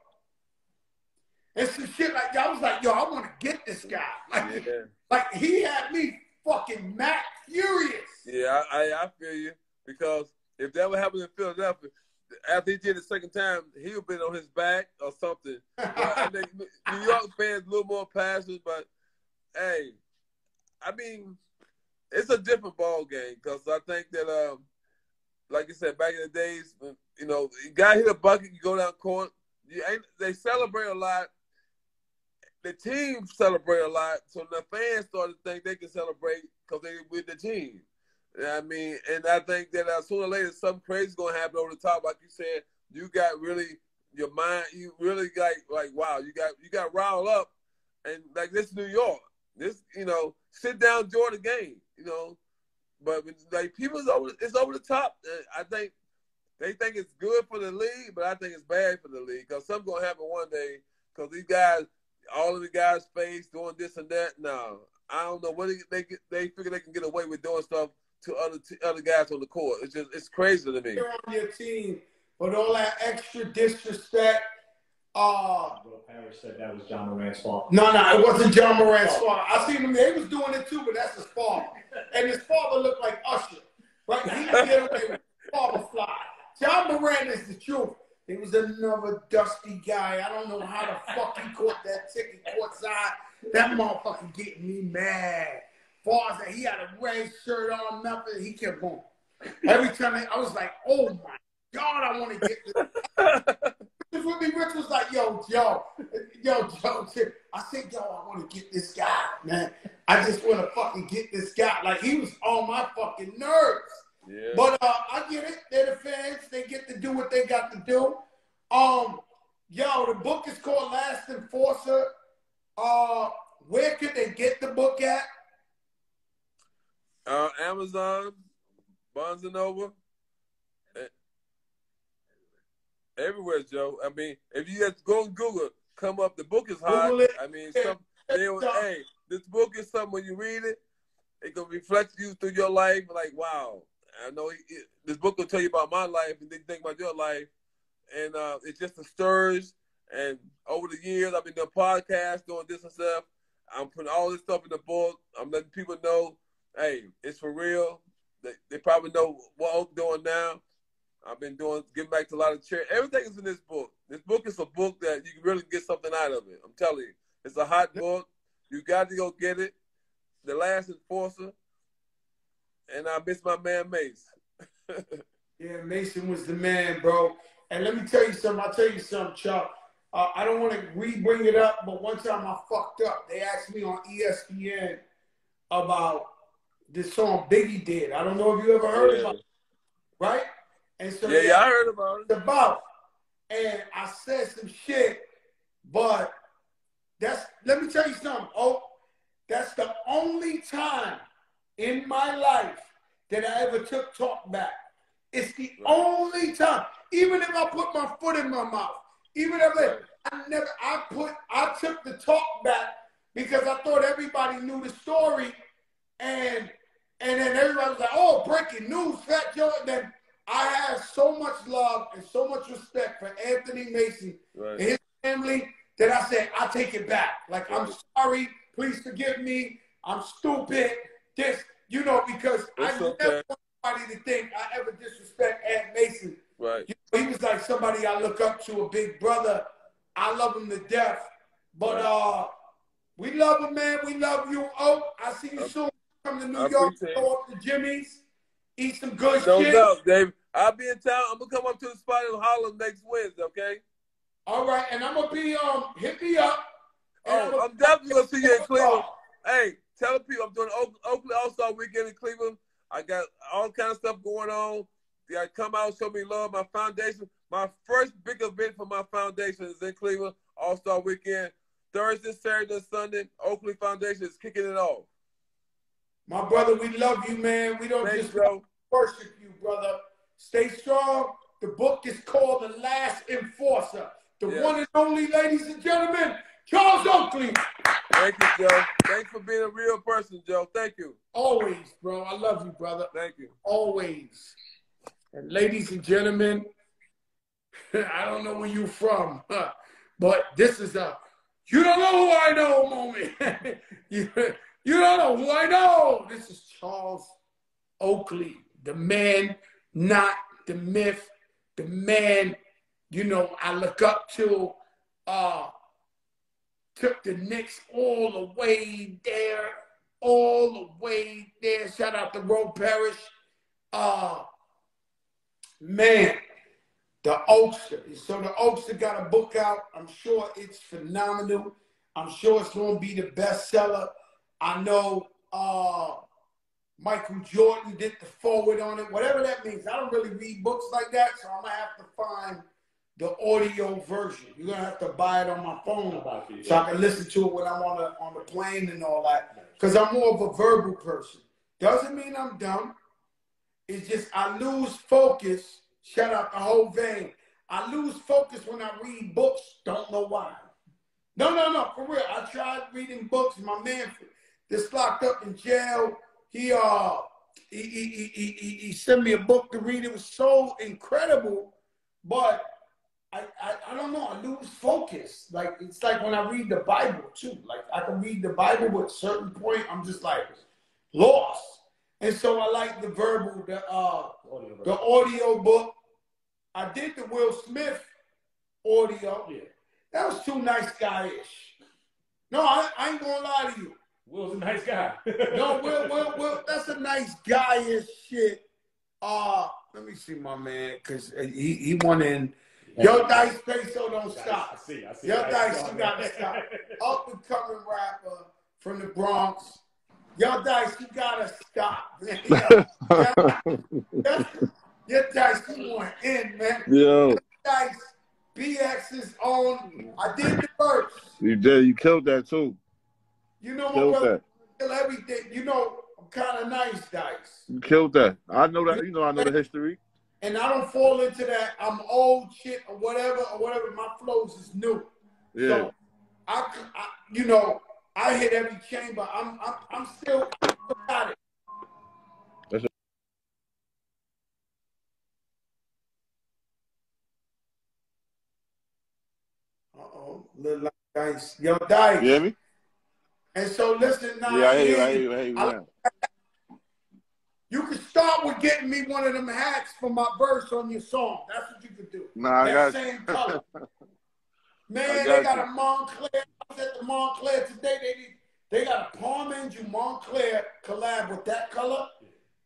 And some shit like I was like, yo, I want to get this guy. Like, yeah. like he had me fucking mad furious. Yeah, I, I feel you because if that would happen in Philadelphia, after he did the second time, he would have been on his back or something. New York fans a little more passive, but hey, I mean, it's a different ball game because I think that, um, like you said, back in the days, you know, you got hit a bucket, you go down court. You ain't, they celebrate a lot. The team celebrate a lot, so the fans started to think they can celebrate because they with the team. I mean, and I think that uh, sooner or later something crazy gonna happen over the top. Like you said, you got really your mind. You really got like wow. You got you got riled up, and like this New York. This you know, sit down, enjoy the game. You know, but like people's over, it's over the top. I think they think it's good for the league, but I think it's bad for the league because something's gonna happen one day. Because these guys, all of the guys face doing this and that. No, I don't know what they they, they figure they can get away with doing stuff to other t- other guys on the court. It's just it's crazy to me. You're on your team, but all that extra disrespect. Uh, Will Parrish said that was Ja Morant's fault. No, no, it wasn't Ja Morant's fault. I seen him. He was doing it too, but that's his fault. and his father looked like Usher. Right? He didn't get away with father fly. Ja Morant is the truth. It was another dusty guy. I don't know how the fuck he caught that ticket courtside. That motherfucker getting me mad far as that he had a red shirt on, nothing. He kept going. Every time I, I was like, oh my God, I want to get this. this with me, Rich was like, yo, yo, yo, Joe. I said, yo, I want to get this guy, man. I just want to fucking get this guy. Like, he was on my fucking nerves. Yeah. But uh, I get it. They're the fans. They get to do what they got to do. Um, yo, the book is called Last Enforcer. Uh, where could they get the book at? Uh, Amazon, Barnes and Noble, eh, everywhere, Joe. I mean, if you just go on Google, come up. The book is hot. I mean, some they will, hey, this book is something when you read it, it can reflect you through your life. Like, wow, I know it, this book will tell you about my life, and then think about your life, and uh, it just stirs. And over the years, I've been doing podcasts, doing this and stuff. I'm putting all this stuff in the book. I'm letting people know hey, it's for real. They, they probably know what I'm doing now. I've been doing giving back to a lot of charity. Everything is in this book. This book is a book that you can really get something out of it. I'm telling you, it's a hot book. You got to go get it. The Last Enforcer, and I miss my man Mace. Yeah, Mason was the man, bro. And let me tell you something. I'll tell you something, Chuck. Uh, I don't want to re-bring it up, but one time I fucked up. They asked me on ESPN about this song Biggie did. I don't know if you ever heard Yeah. about it, right? And so Yeah, yeah, I heard about it. about. And I said some shit, but that's let me tell you something. Oh, that's the only time in my life that I ever took talk back. It's the only time. Even if I put my foot in my mouth, even if I, I never I put I took the talk back because I thought everybody knew the story and and then everybody was like, oh, breaking news, Fat Joe. And then I have so much love and so much respect for Anthony Mason Right. and his family that I said, I take it back. Like, I'm sorry. Please forgive me. I'm stupid. This, you know, because I It's never want anybody to think I ever disrespect Aunt Mason. Right. You know, he was like somebody I look up to, a big brother. I love him to death. But Right. uh, we love him, man. We love you. Oh, I see you I- soon. Come to New I York, go up to Jimmy's, eat some good No shit. doubt, Dave. I'll be in town. I'm gonna come up to the spot in Harlem next Wednesday, okay? All right, and I'm gonna be um hit me up. Oh, I'ma- I'm definitely gonna see you in Cleveland. Hey, tell the people I'm doing Oak- Oakland All Star Weekend in Cleveland. I got all kind of stuff going on. Gotta come out, show me love. My foundation, my first big event for my foundation is in Cleveland All Star Weekend. Thursday, Saturday, Sunday. Oakley Foundation is kicking it off. My brother, we love you, man. We don't Thanks, just bro. worship you, brother. Stay strong. The book is called The Last Enforcer. The Yeah. one and only, ladies and gentlemen, Charles Oakley. Thank you, Joe. Thanks for being a real person, Joe. Thank you. Always, bro. I love you, brother. Thank you. Always. And ladies and gentlemen, I don't know where you're from, but this is a you don't know who I know moment. you, don't know who I know. This is Charles Oakley, the man, not the myth, the man, you know, I look up to, uh, took the Knicks all the way there, all the way there. Shout out to Roe Parish. Uh, man, the Oakster. So the Oakster got a book out. I'm sure it's phenomenal. I'm sure it's going to be the bestseller. I know uh, Michael Jordan did the foreword on it, whatever that means. I don't really read books like that, so I'm to have to find the audio version. You're to have to buy it on my phone so I can listen to it when I'm on the, on the plane and all that. Because I'm more of a verbal person. Doesn't mean I'm dumb. It's just I lose focus. Shut out the whole vein. I lose focus when I read books. Don't know why. No, no, no, for real. I tried reading books. My man that's locked up in jail. He uh he he, he, he, he sent me a book to read. It was so incredible, but I, I I don't know. I lose focus. Like it's like when I read the Bible too. Like I can read the Bible, but at a certain point I'm just like lost. And so I like the verbal, the uh Audio the audio book. I did the Will Smith audio. Yeah. That was too nice guy-ish. No, I, I ain't gonna lie to you. Will's a nice guy. No, Will, Will, Will, that's a nice guy-ish shit. Uh, let me see my man, cause he he went in. Yo, Dice Peso don't I stop. see. I see. Yo, Nice Dice, you gotta stop. Up and coming rapper from the Bronx. Yo, Dice, you gotta stop, man. Yo, Yo, Dice, you want in, man. Yo, Dice, BX is on. I did the verse. you did. You killed that too. You know my Killed brother kill everything. You know, I'm kind of nice, Dice. You killed that. I know that. You know, I know the history. And I don't fall into that I'm old shit or whatever or whatever. My flows is new. Yeah. So I, I you know, I hit every chamber. I'm I'm I'm still got it. Uh oh, little dice. Yo, dice. You hear me? And so listen now. Yeah, I hear you. I hear you. I hear you. I- now. You can start with getting me one of them hats for my verse on your song. That's what you could do. Nah, I that got you. same color. Man, I they got got you. a Moncler. I was at the Moncler today. They they got a Palm Angel Moncler collab with that color.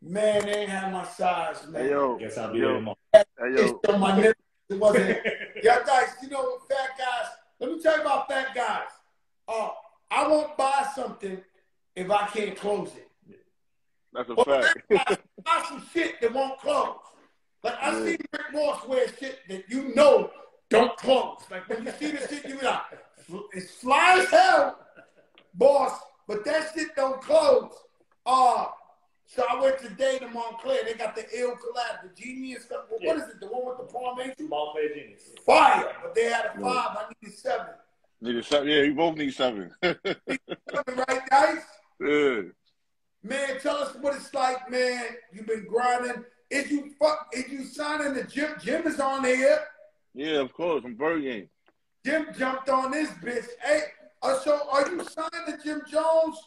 Man, they ain't have my size, man. Hey yo, Guess I'll be Yo. there tomorrow. hey It's yo, on my nipples. It wasn't. yeah, guys, you know, what fat guys. Let me tell you about fat guys. Uh, I won't buy something if I can't close it. that's a Or fact. fat buy some shit that won't close. Like I Yeah. see Rick Ross wear shit that you know don't close. Like when you see the shit, you be like, it's fly as hell, boss, but that shit don't close. Uh, so I went today to Moncler. They got the ill collab, the genius stuff. What Yeah. is it? The one with the formation? Ball player genius. Fire, but they had a five. I needed seven. Need a seven. Yeah, you both need seven. Seven, right, guys? yeah. Man, tell us what it's like, man. You've been grinding. Is you fuck? Is you signing the gym? Jim is on here. Yeah, of course. I'm Bird Gang. Jim jumped on this bitch. Hey, uh, so are you signed to Jim Jones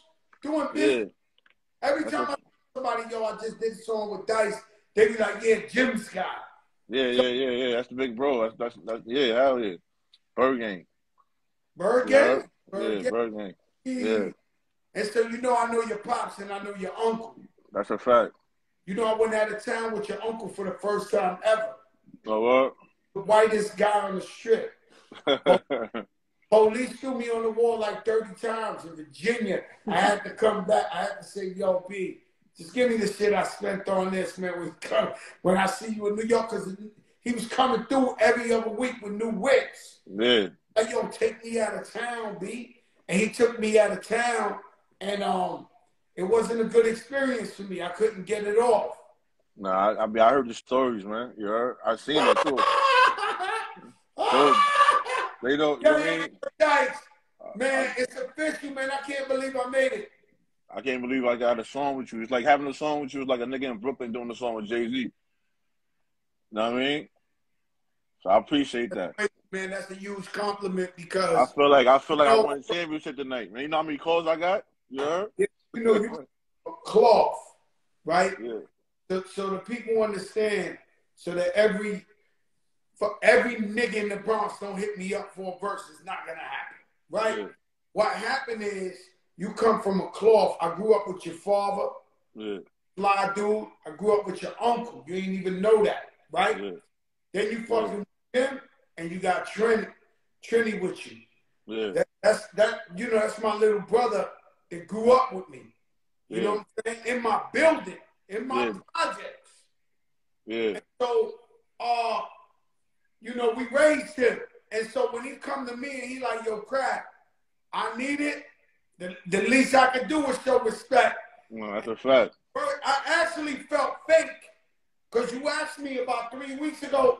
doing Yeah. business? Every time I somebody, yo, I just did a song with Dice, they be like, yeah, Jim's guy. Yeah, yeah, yeah, yeah. That's the big bro. That's that's, that's yeah, hell yeah. Bird Gang. Bird Yeah. Gang? Bird Yeah, Bird Gang. Yeah. And so you know I know your pops and I know your uncle. That's a fact. You know I went out of town with your uncle for the first time ever. Oh what? The whitest guy on the strip. Police threw me on the wall like 30 times in Virginia. I had to come back. I had to say, yo, B, just give me the shit I spent on this, man. When, come, when I see you in New York, because he was coming through every other week with new whips. yeah. Like, yo, take me out of town, B. And he took me out of town, and um, it wasn't a good experience for me. I couldn't get it off. Nah, I, I mean I heard the stories, man. You heard? I seen that too. They don't. You know I mean? Man, it's official, man. I can't believe I made it. I can't believe I got a song with you. It's like having a song with you is like a nigga in Brooklyn doing a song with Jay Z. You know what I mean? So I appreciate that. Man, that's a huge compliment because I feel like I feel like I No. won the championship tonight, man. You know how many calls I got? Yeah. you know you cloth, right? Yeah. So, so the people understand, so that every for every nigga in the Bronx don't hit me up for a verse. It's not gonna happen, right? Yeah. What happened is you come from a cloth. I grew up with your father, Yeah. fly dude. I grew up with your uncle. You didn't even know that, right? Yeah. Then you fucking with him, and you got Trini, Trini with you. Yeah. That, that's that. You know, that's my little brother that grew up with me. You Yeah. know what I'm saying? In my building, in my Yeah. projects. Yeah. So, uh, you know, we raised him, and so when he come to me and he like, "Yo, crap, I need it." The, the least I can do is show respect. No, that's a fact. I actually felt fake because you asked me about three weeks ago.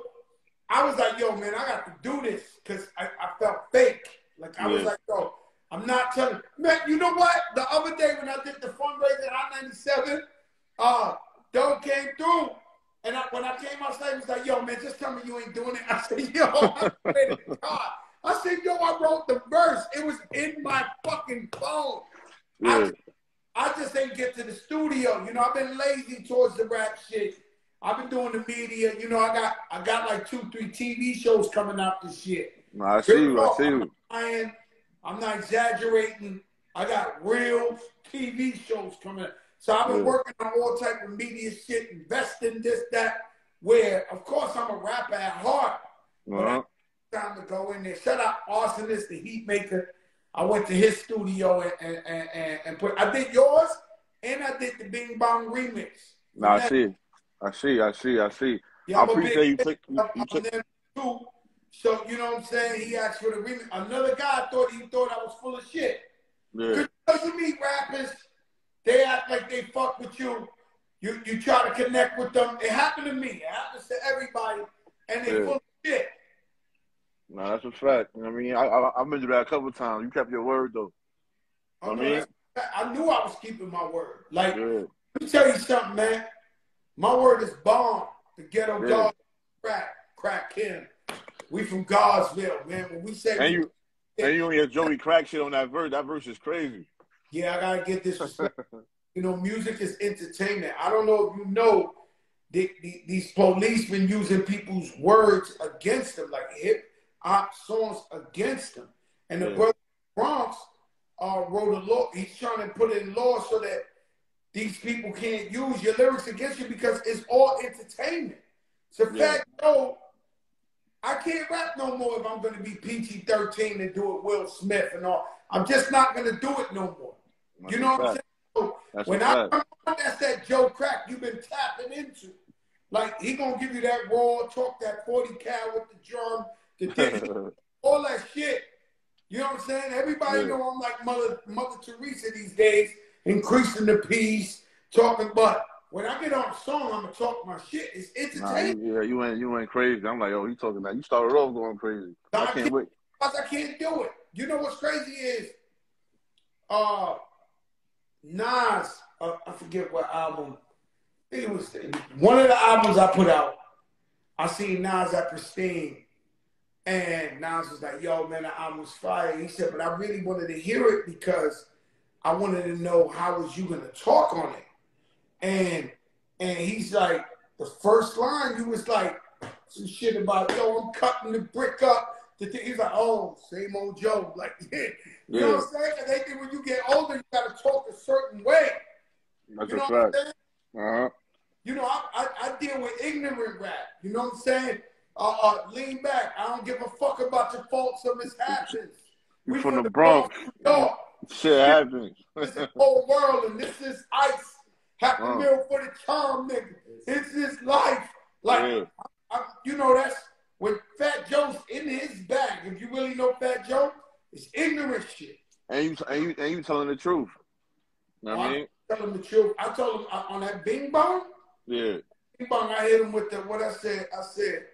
I was like, yo, man, I got to do this because I, I felt fake. Like, I was like, yo, I'm not telling. Man, you know what? The other day when I did the fundraiser at I 97, uh, Doe came through. And I, when I came outside, he was like, yo, man, just tell me you ain't doing it. I said, yo, I God. I said, yo, I wrote the verse. It was in my fucking phone. Yeah. I just ain't get to the studio. You know, I've been lazy towards the rap shit. I've been doing the media. You know, I got I got like two, three TV shows coming out this year. I see you. I see you. I I'm not exaggerating. I got real TV shows coming. up. So I've been Yeah. working on all type of media shit, investing this, that. Where of course I'm a rapper at heart. Uh-huh. Time to go in there. Shout out Rsonist, the Heat Maker. I went to his studio and and, and, and, put. I did yours, and I did the Bing Bong remix. No, I see. I see. I see. I see. Yeah, I appreciate you took you, you took too. So you know what I'm saying? He asked for the remix. Another guy thought he thought I was full of shit. yeah. Cause you meet rappers, they act like they fuck with you. You you try to connect with them. It happened to me. It happens to everybody, and they Yeah. full of shit. No, that's a fact. You know what I mean, I, I I've been that a couple times. You kept your word though. I, oh, I mean- that's- I knew I was keeping my word. Like, Yeah. let me tell you something, man. My word is bomb. The ghetto Yeah. dog, crack, crack Kim. We from Godsville, man. When we say, And you and you and your Joey crack shit on that verse. That verse is crazy. yeah, I gotta get this. you know, music is entertainment. I don't know if you know the, the, these policemen using people's words against them, like hip hop songs against them. And the Yeah. brother Bronx uh, wrote a law. He's trying to put in law so that these people can't use your lyrics against you because it's all entertainment. So Yeah. Fat Joe, I can't rap no more if I'm gonna be PG 13 and do it Will Smith and all. I'm just not gonna do it no more. That's You know a what I'm saying? So That's when a I fact. come on, that's that Joe Crack you've been tapping into. Like he gonna give you that raw talk, that 40 cal with the drum, the dick, all that shit. You know what I'm saying? Everybody Yeah. know I'm like Mother Mother Teresa these days, increasing the peace, talking. But when I get on song, I'm gonna talk my shit. It's Nah, entertaining. you, yeah, you went you went crazy. I'm like, oh, he talking about? You started off going crazy. Nah, I can't can't- wait. I can't do it. You know what's crazy is, uh, Nas. Uh, I forget what album. I think it was one of the albums I put out. I seen Nas at Pristine, and Nas was like, "Yo, man, the album was fire." He said, "But I really wanted to hear it because I wanted to know how was you gonna talk on it." And and he's like, the first line, you was like some shit about, "Yo, I'm cutting the brick up." The thing, he's like, "Oh, same old Joe." Like, you know what I'm saying? 'Cause they think when you get older, you gotta talk a certain way. that's You know a what I'm fact. Uh-huh. You know, I, I, I deal with ignorant rap. You know what I'm saying? Uh, uh, lean back. I don't give a fuck about your faults or mishaps. You We from the Bronx. York. Shit happens. This is the whole world, and this is ice. Happy Uh. meal for the charm, nigga. It's this life. Like, yeah. I, you know, that's when Fat Joe's in his bag. If you really know Fat Joe, it's ignorant shit. And you and you and you telling the truth. You know what I mean? Tell him the truth. I told him uh, on that Bing Bong. Yeah. Bing Bong, I hit him with the what I said. I said,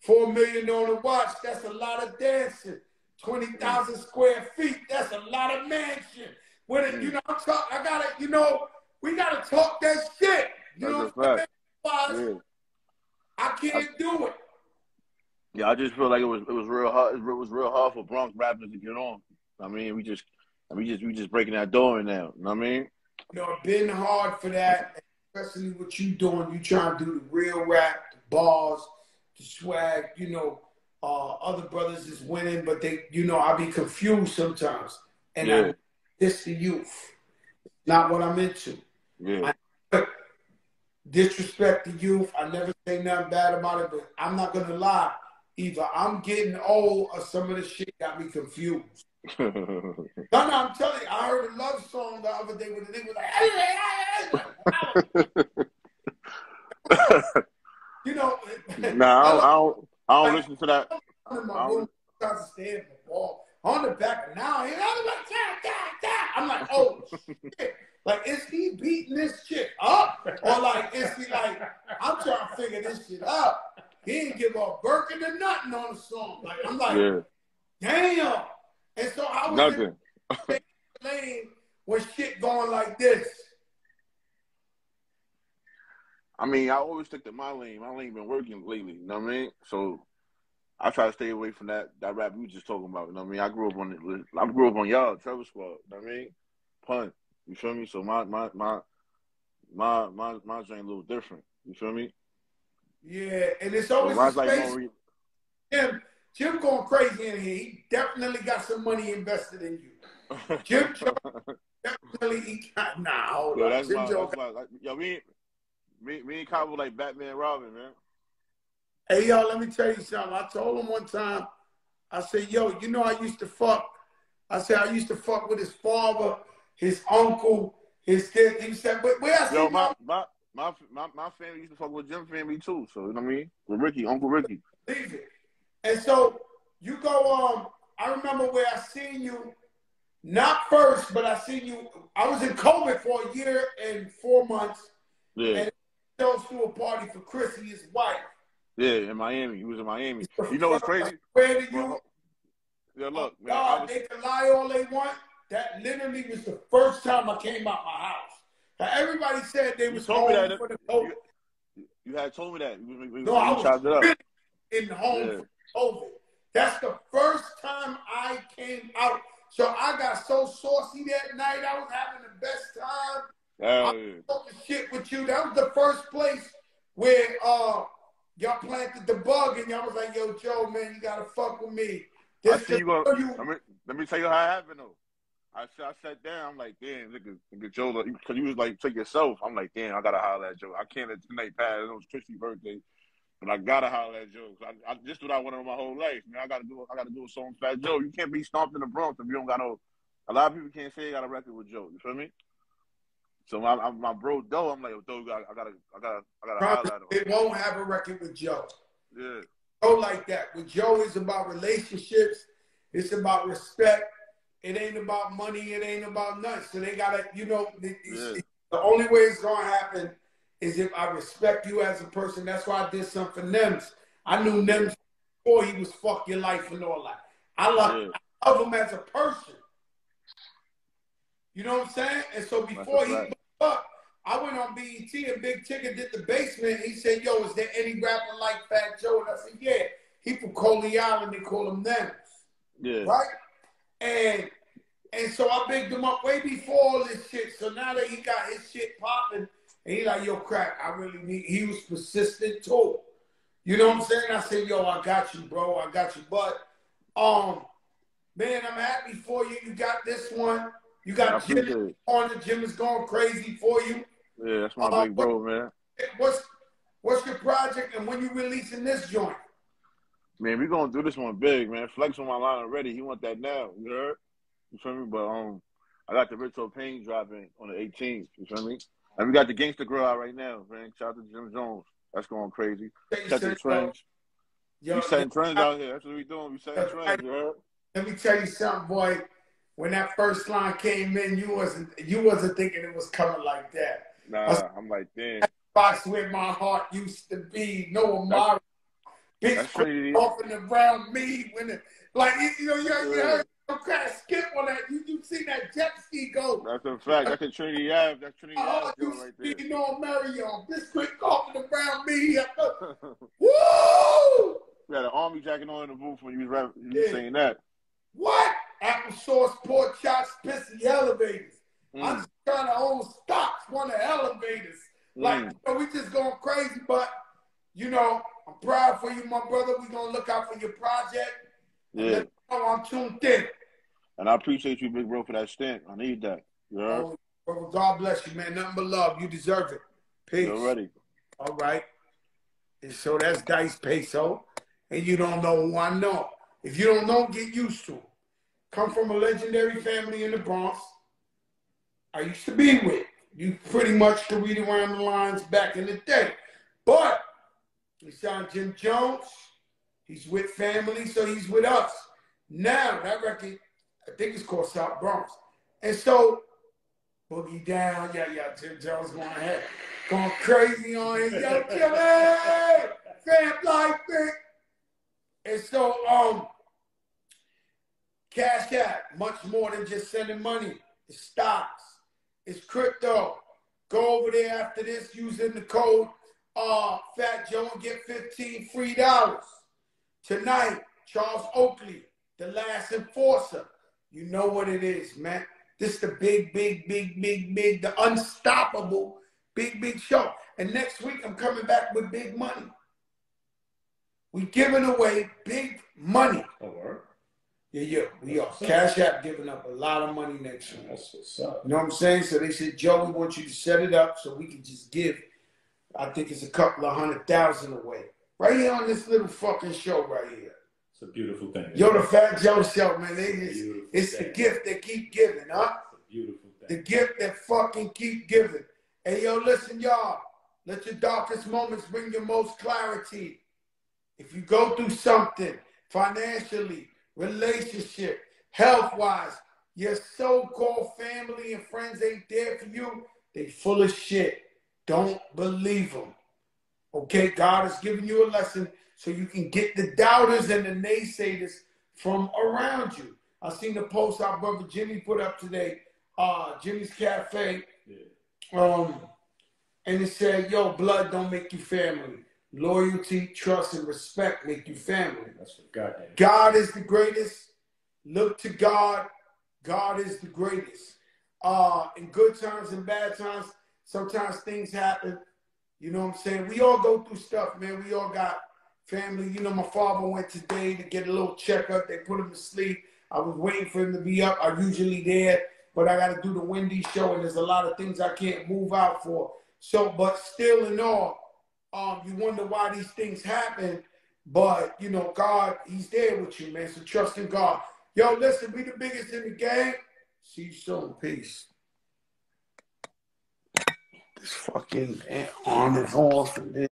four million on the watch. That's a lot of dancing. Twenty thousand square feet. That's a lot of mansion. With it, you know, I'm talk, I gotta, you know, we gotta talk that shit. You know That's a what I'm saying? I can't do it. Yeah, I just feel like it was it was real hard. It was real hard for Bronx rappers to get on. I mean, we just, we just, we just breaking that door in now. You know what I mean? You know, it's been hard for that, especially what you doing. You trying to do the real rap, the bars, the swag. You know, uh, other brothers is winning, but they, you know, I be confused sometimes, and Yeah. I this the youth, not what I'm into. Yeah. Disrespect the youth. I never say nothing bad about it, but I'm not gonna lie. Either I'm getting old or some of the shit got me confused. No, no, I'm telling you, I heard a love song the other day where the nigga was like, you know, nah, I don't, I don't, I don't listen to that. I'm in my room, trying to the wall. On the back now, you know, I'm like. I'm like, oh shit. Like, is he beating this chick up? Or like, is he like, I'm trying to figure this shit out. He didn't give a Birkin or nothing on the song. Like, I'm like, Yeah, damn. And so I was nothing. in the lane when shit going like this. I mean, I always stick to my lane. My lane been working lately. You know what I mean? So I try to stay away from that that rap we just talking about. You know what I mean? I grew up on it. I grew up on y'all, Terror Squad. You know what I mean? Pun. You feel me? So my my my my my my joint a little different. You feel me? Yeah, and it's always like space. more Jim, Jim going crazy in here. He definitely got some money invested in you. Jim definitely he got nah, hold Yo, on. that's Jim my, that's my like, yo, me, me, me and Capo like Batman and Robin, man. Hey y'all, let me tell you something. I told him one time, I said, yo, you know I used to fuck. I said I used to fuck with his father, his uncle, his kid. He said, but where I Yo, my my, my, my, my, my family used to fuck with Jim family too. So you know what I mean? With Ricky, Uncle Ricky. leave it. And so you go, um, I remember where I seen you, not first, but I seen you. I was in COVID for a year and four months. Yeah, And Jones threw a party for Chrissy, his wife. yeah, in Miami. He was in Miami. You know what's crazy? Where did you? Yeah, look, man. I God, was, they can lie all they want. That literally was the first time I came out my house. Now, everybody said they You was told me home that. for the COVID. you had told me that. We, we, No, I was really in home Yeah. for COVID. That's the first time I came out. So I got so saucy that night. I was having the best time. Yeah. Talking shit with you. That was the first place where uh y'all planted the bug and y'all was like, yo, Joe, man, you gotta fuck with me. I see you the- go. you- Let me, let me tell you how it happened though. I I sat down. I'm like, damn, nigga, nigga Joe, because you was like, take yourself. I'm like, damn, I gotta holler at Joe. I can't let tonight pass. It was Christy's birthday, but I gotta holler at Joe. I, I just what I wanted my whole life. Man, I gotta do. I gotta do a song Fat Joe. You can't be stomped in the Bronx if you don't got no. A lot of people can't say they got a record with Joe. You feel me? So my my, my bro Joe, I'm like, Joe, I, I gotta, I gotta, I gotta at him. It won't have a record with Joe. Yeah. Joe like that. With Joe, it's about relationships. It's about respect. It ain't about money. It ain't about nothing. So they gotta, you know, Yeah. the only way it's gonna happen is if I respect you as a person. That's why I did something for Nems. I knew Nems before he was fuck your life and all that. I love, Yeah. I love him as a person. You know what I'm saying? And so before he. Up, I went on BET and Big Tigger did the basement. He said, "Yo, is there any rapper like Fat Joe?" And I said, "Yeah." He from Coney Island. They call him Nems Yeah. right? And and so I bigged him up way before all this shit. So now that he got his shit popping, and he like, yo, crack, I really need. He was persistent too. You know what I'm saying? I said, yo, I got you, bro. I got you. But um, man, I'm happy for you. You got this one. You got Jim on the Jim is going crazy for you. Yeah, that's my Uh, big bro, man. What's what's your project and when you releasing this joint? Man, we gonna do this one big, man. Flex on my line already. He want that now. You heard? You feel me? But um, I got the Rito Pain dropping on the 18th. You feel me? And we got the Gangster Girl out right now, man. Shout out to Jim Jones. That's going crazy. Set the trends. Yo, We setting trends out here. That's what we doing. We setting trends. You heard? Let me tell you something, boy. When that first line came in, you wasn't you wasn't thinking it was coming like that. Nah, I'm like, damn. Box where my heart used to be. No Amari. Bitch off and around me when it like you know you, you heard some kind of skip on that. You you seen that jet ski go. That's a fact. That's a Trinity Ave. That's Trinity Oh, Ave you right speaking on Marion. This quick coughing around me. there. Woo! we had an army jacket on in the booth when you was, rap- you was Yeah. saying that. What? Applesauce, pork chops, pissy elevators. I'm Mm, just trying to own stocks, one of the elevators. Like, mm. you know, we just going crazy, but, you know, I'm proud for you, my brother. we going to look out for your project. And Yeah. let you know I'm tuned in. And I appreciate you, big bro, for that stint. I need that. You? Oh, brother, God bless you, man. Nothing but love. You deserve it. Peace. You ready? All right. And so that's Dice Peso. And you don't know who I know. If you don't know, get used to it. Come from a legendary family in the Bronx. I used to be with. You pretty much could read around the lines back in the day. But we signed Jim Jones. He's with family, so he's with us. Now that record, I think it's called South Bronx. And so Boogie down, yeah, yeah, Jim Jones going ahead. Going crazy on his yo, Jimmy! Fam life, man. And so, um, Cash App, much more than just sending money. It's stocks, it's crypto. Go over there after this using the code uh, Fat Joe and get 15 free dollars. Tonight, Charles Oakley, the last enforcer. You know what it is, man. This the big, big, big, big, big, the unstoppable big, big show. And next week, I'm coming back with big money. We giving away big money. Oh, word? Yeah, yeah, we are. Cash App giving up a lot of money next year. That's what's up. You know what I'm saying? So they said, Joe, we want you to set it up so we can just give. I think it's a couple of hundred thousand away. Right here on this little fucking show right here. It's a beautiful thing. Yo, the Fat Joe show, man. They It's a just, beautiful it's the gift that keep giving, huh? It's a beautiful thing. The gift that fucking keep giving. Hey, yo, listen, y'all. Let your darkest moments bring your most clarity. If you go through something financially, relationship, health wise, your so called family and friends ain't there for you, they full of shit. Don't believe them. Okay, God has given you a lesson so you can get the doubters and the naysayers from around you. I seen the post our brother Jimmy put up today, uh, Jimmy's Cafe, Yeah. um, and it said, "Yo, blood don't make you family. Loyalty, trust, and respect make you family." That's what God did. God is the greatest. Look to God. God is the greatest. Uh, in good times and bad times, sometimes things happen. You know what I'm saying? We all go through stuff, man. We all got family. You know, my father went today to get a little checkup. They put him to sleep. I was waiting for him to be up. I'm usually there, but I got to do the Wendy show, and there's a lot of things I can't move out for. So, but still in all, um, you wonder why these things happen. But you know, God, He's there with you, man. So trust in God. Yo, listen, we the biggest in the game. See you soon. Peace. This fucking and this.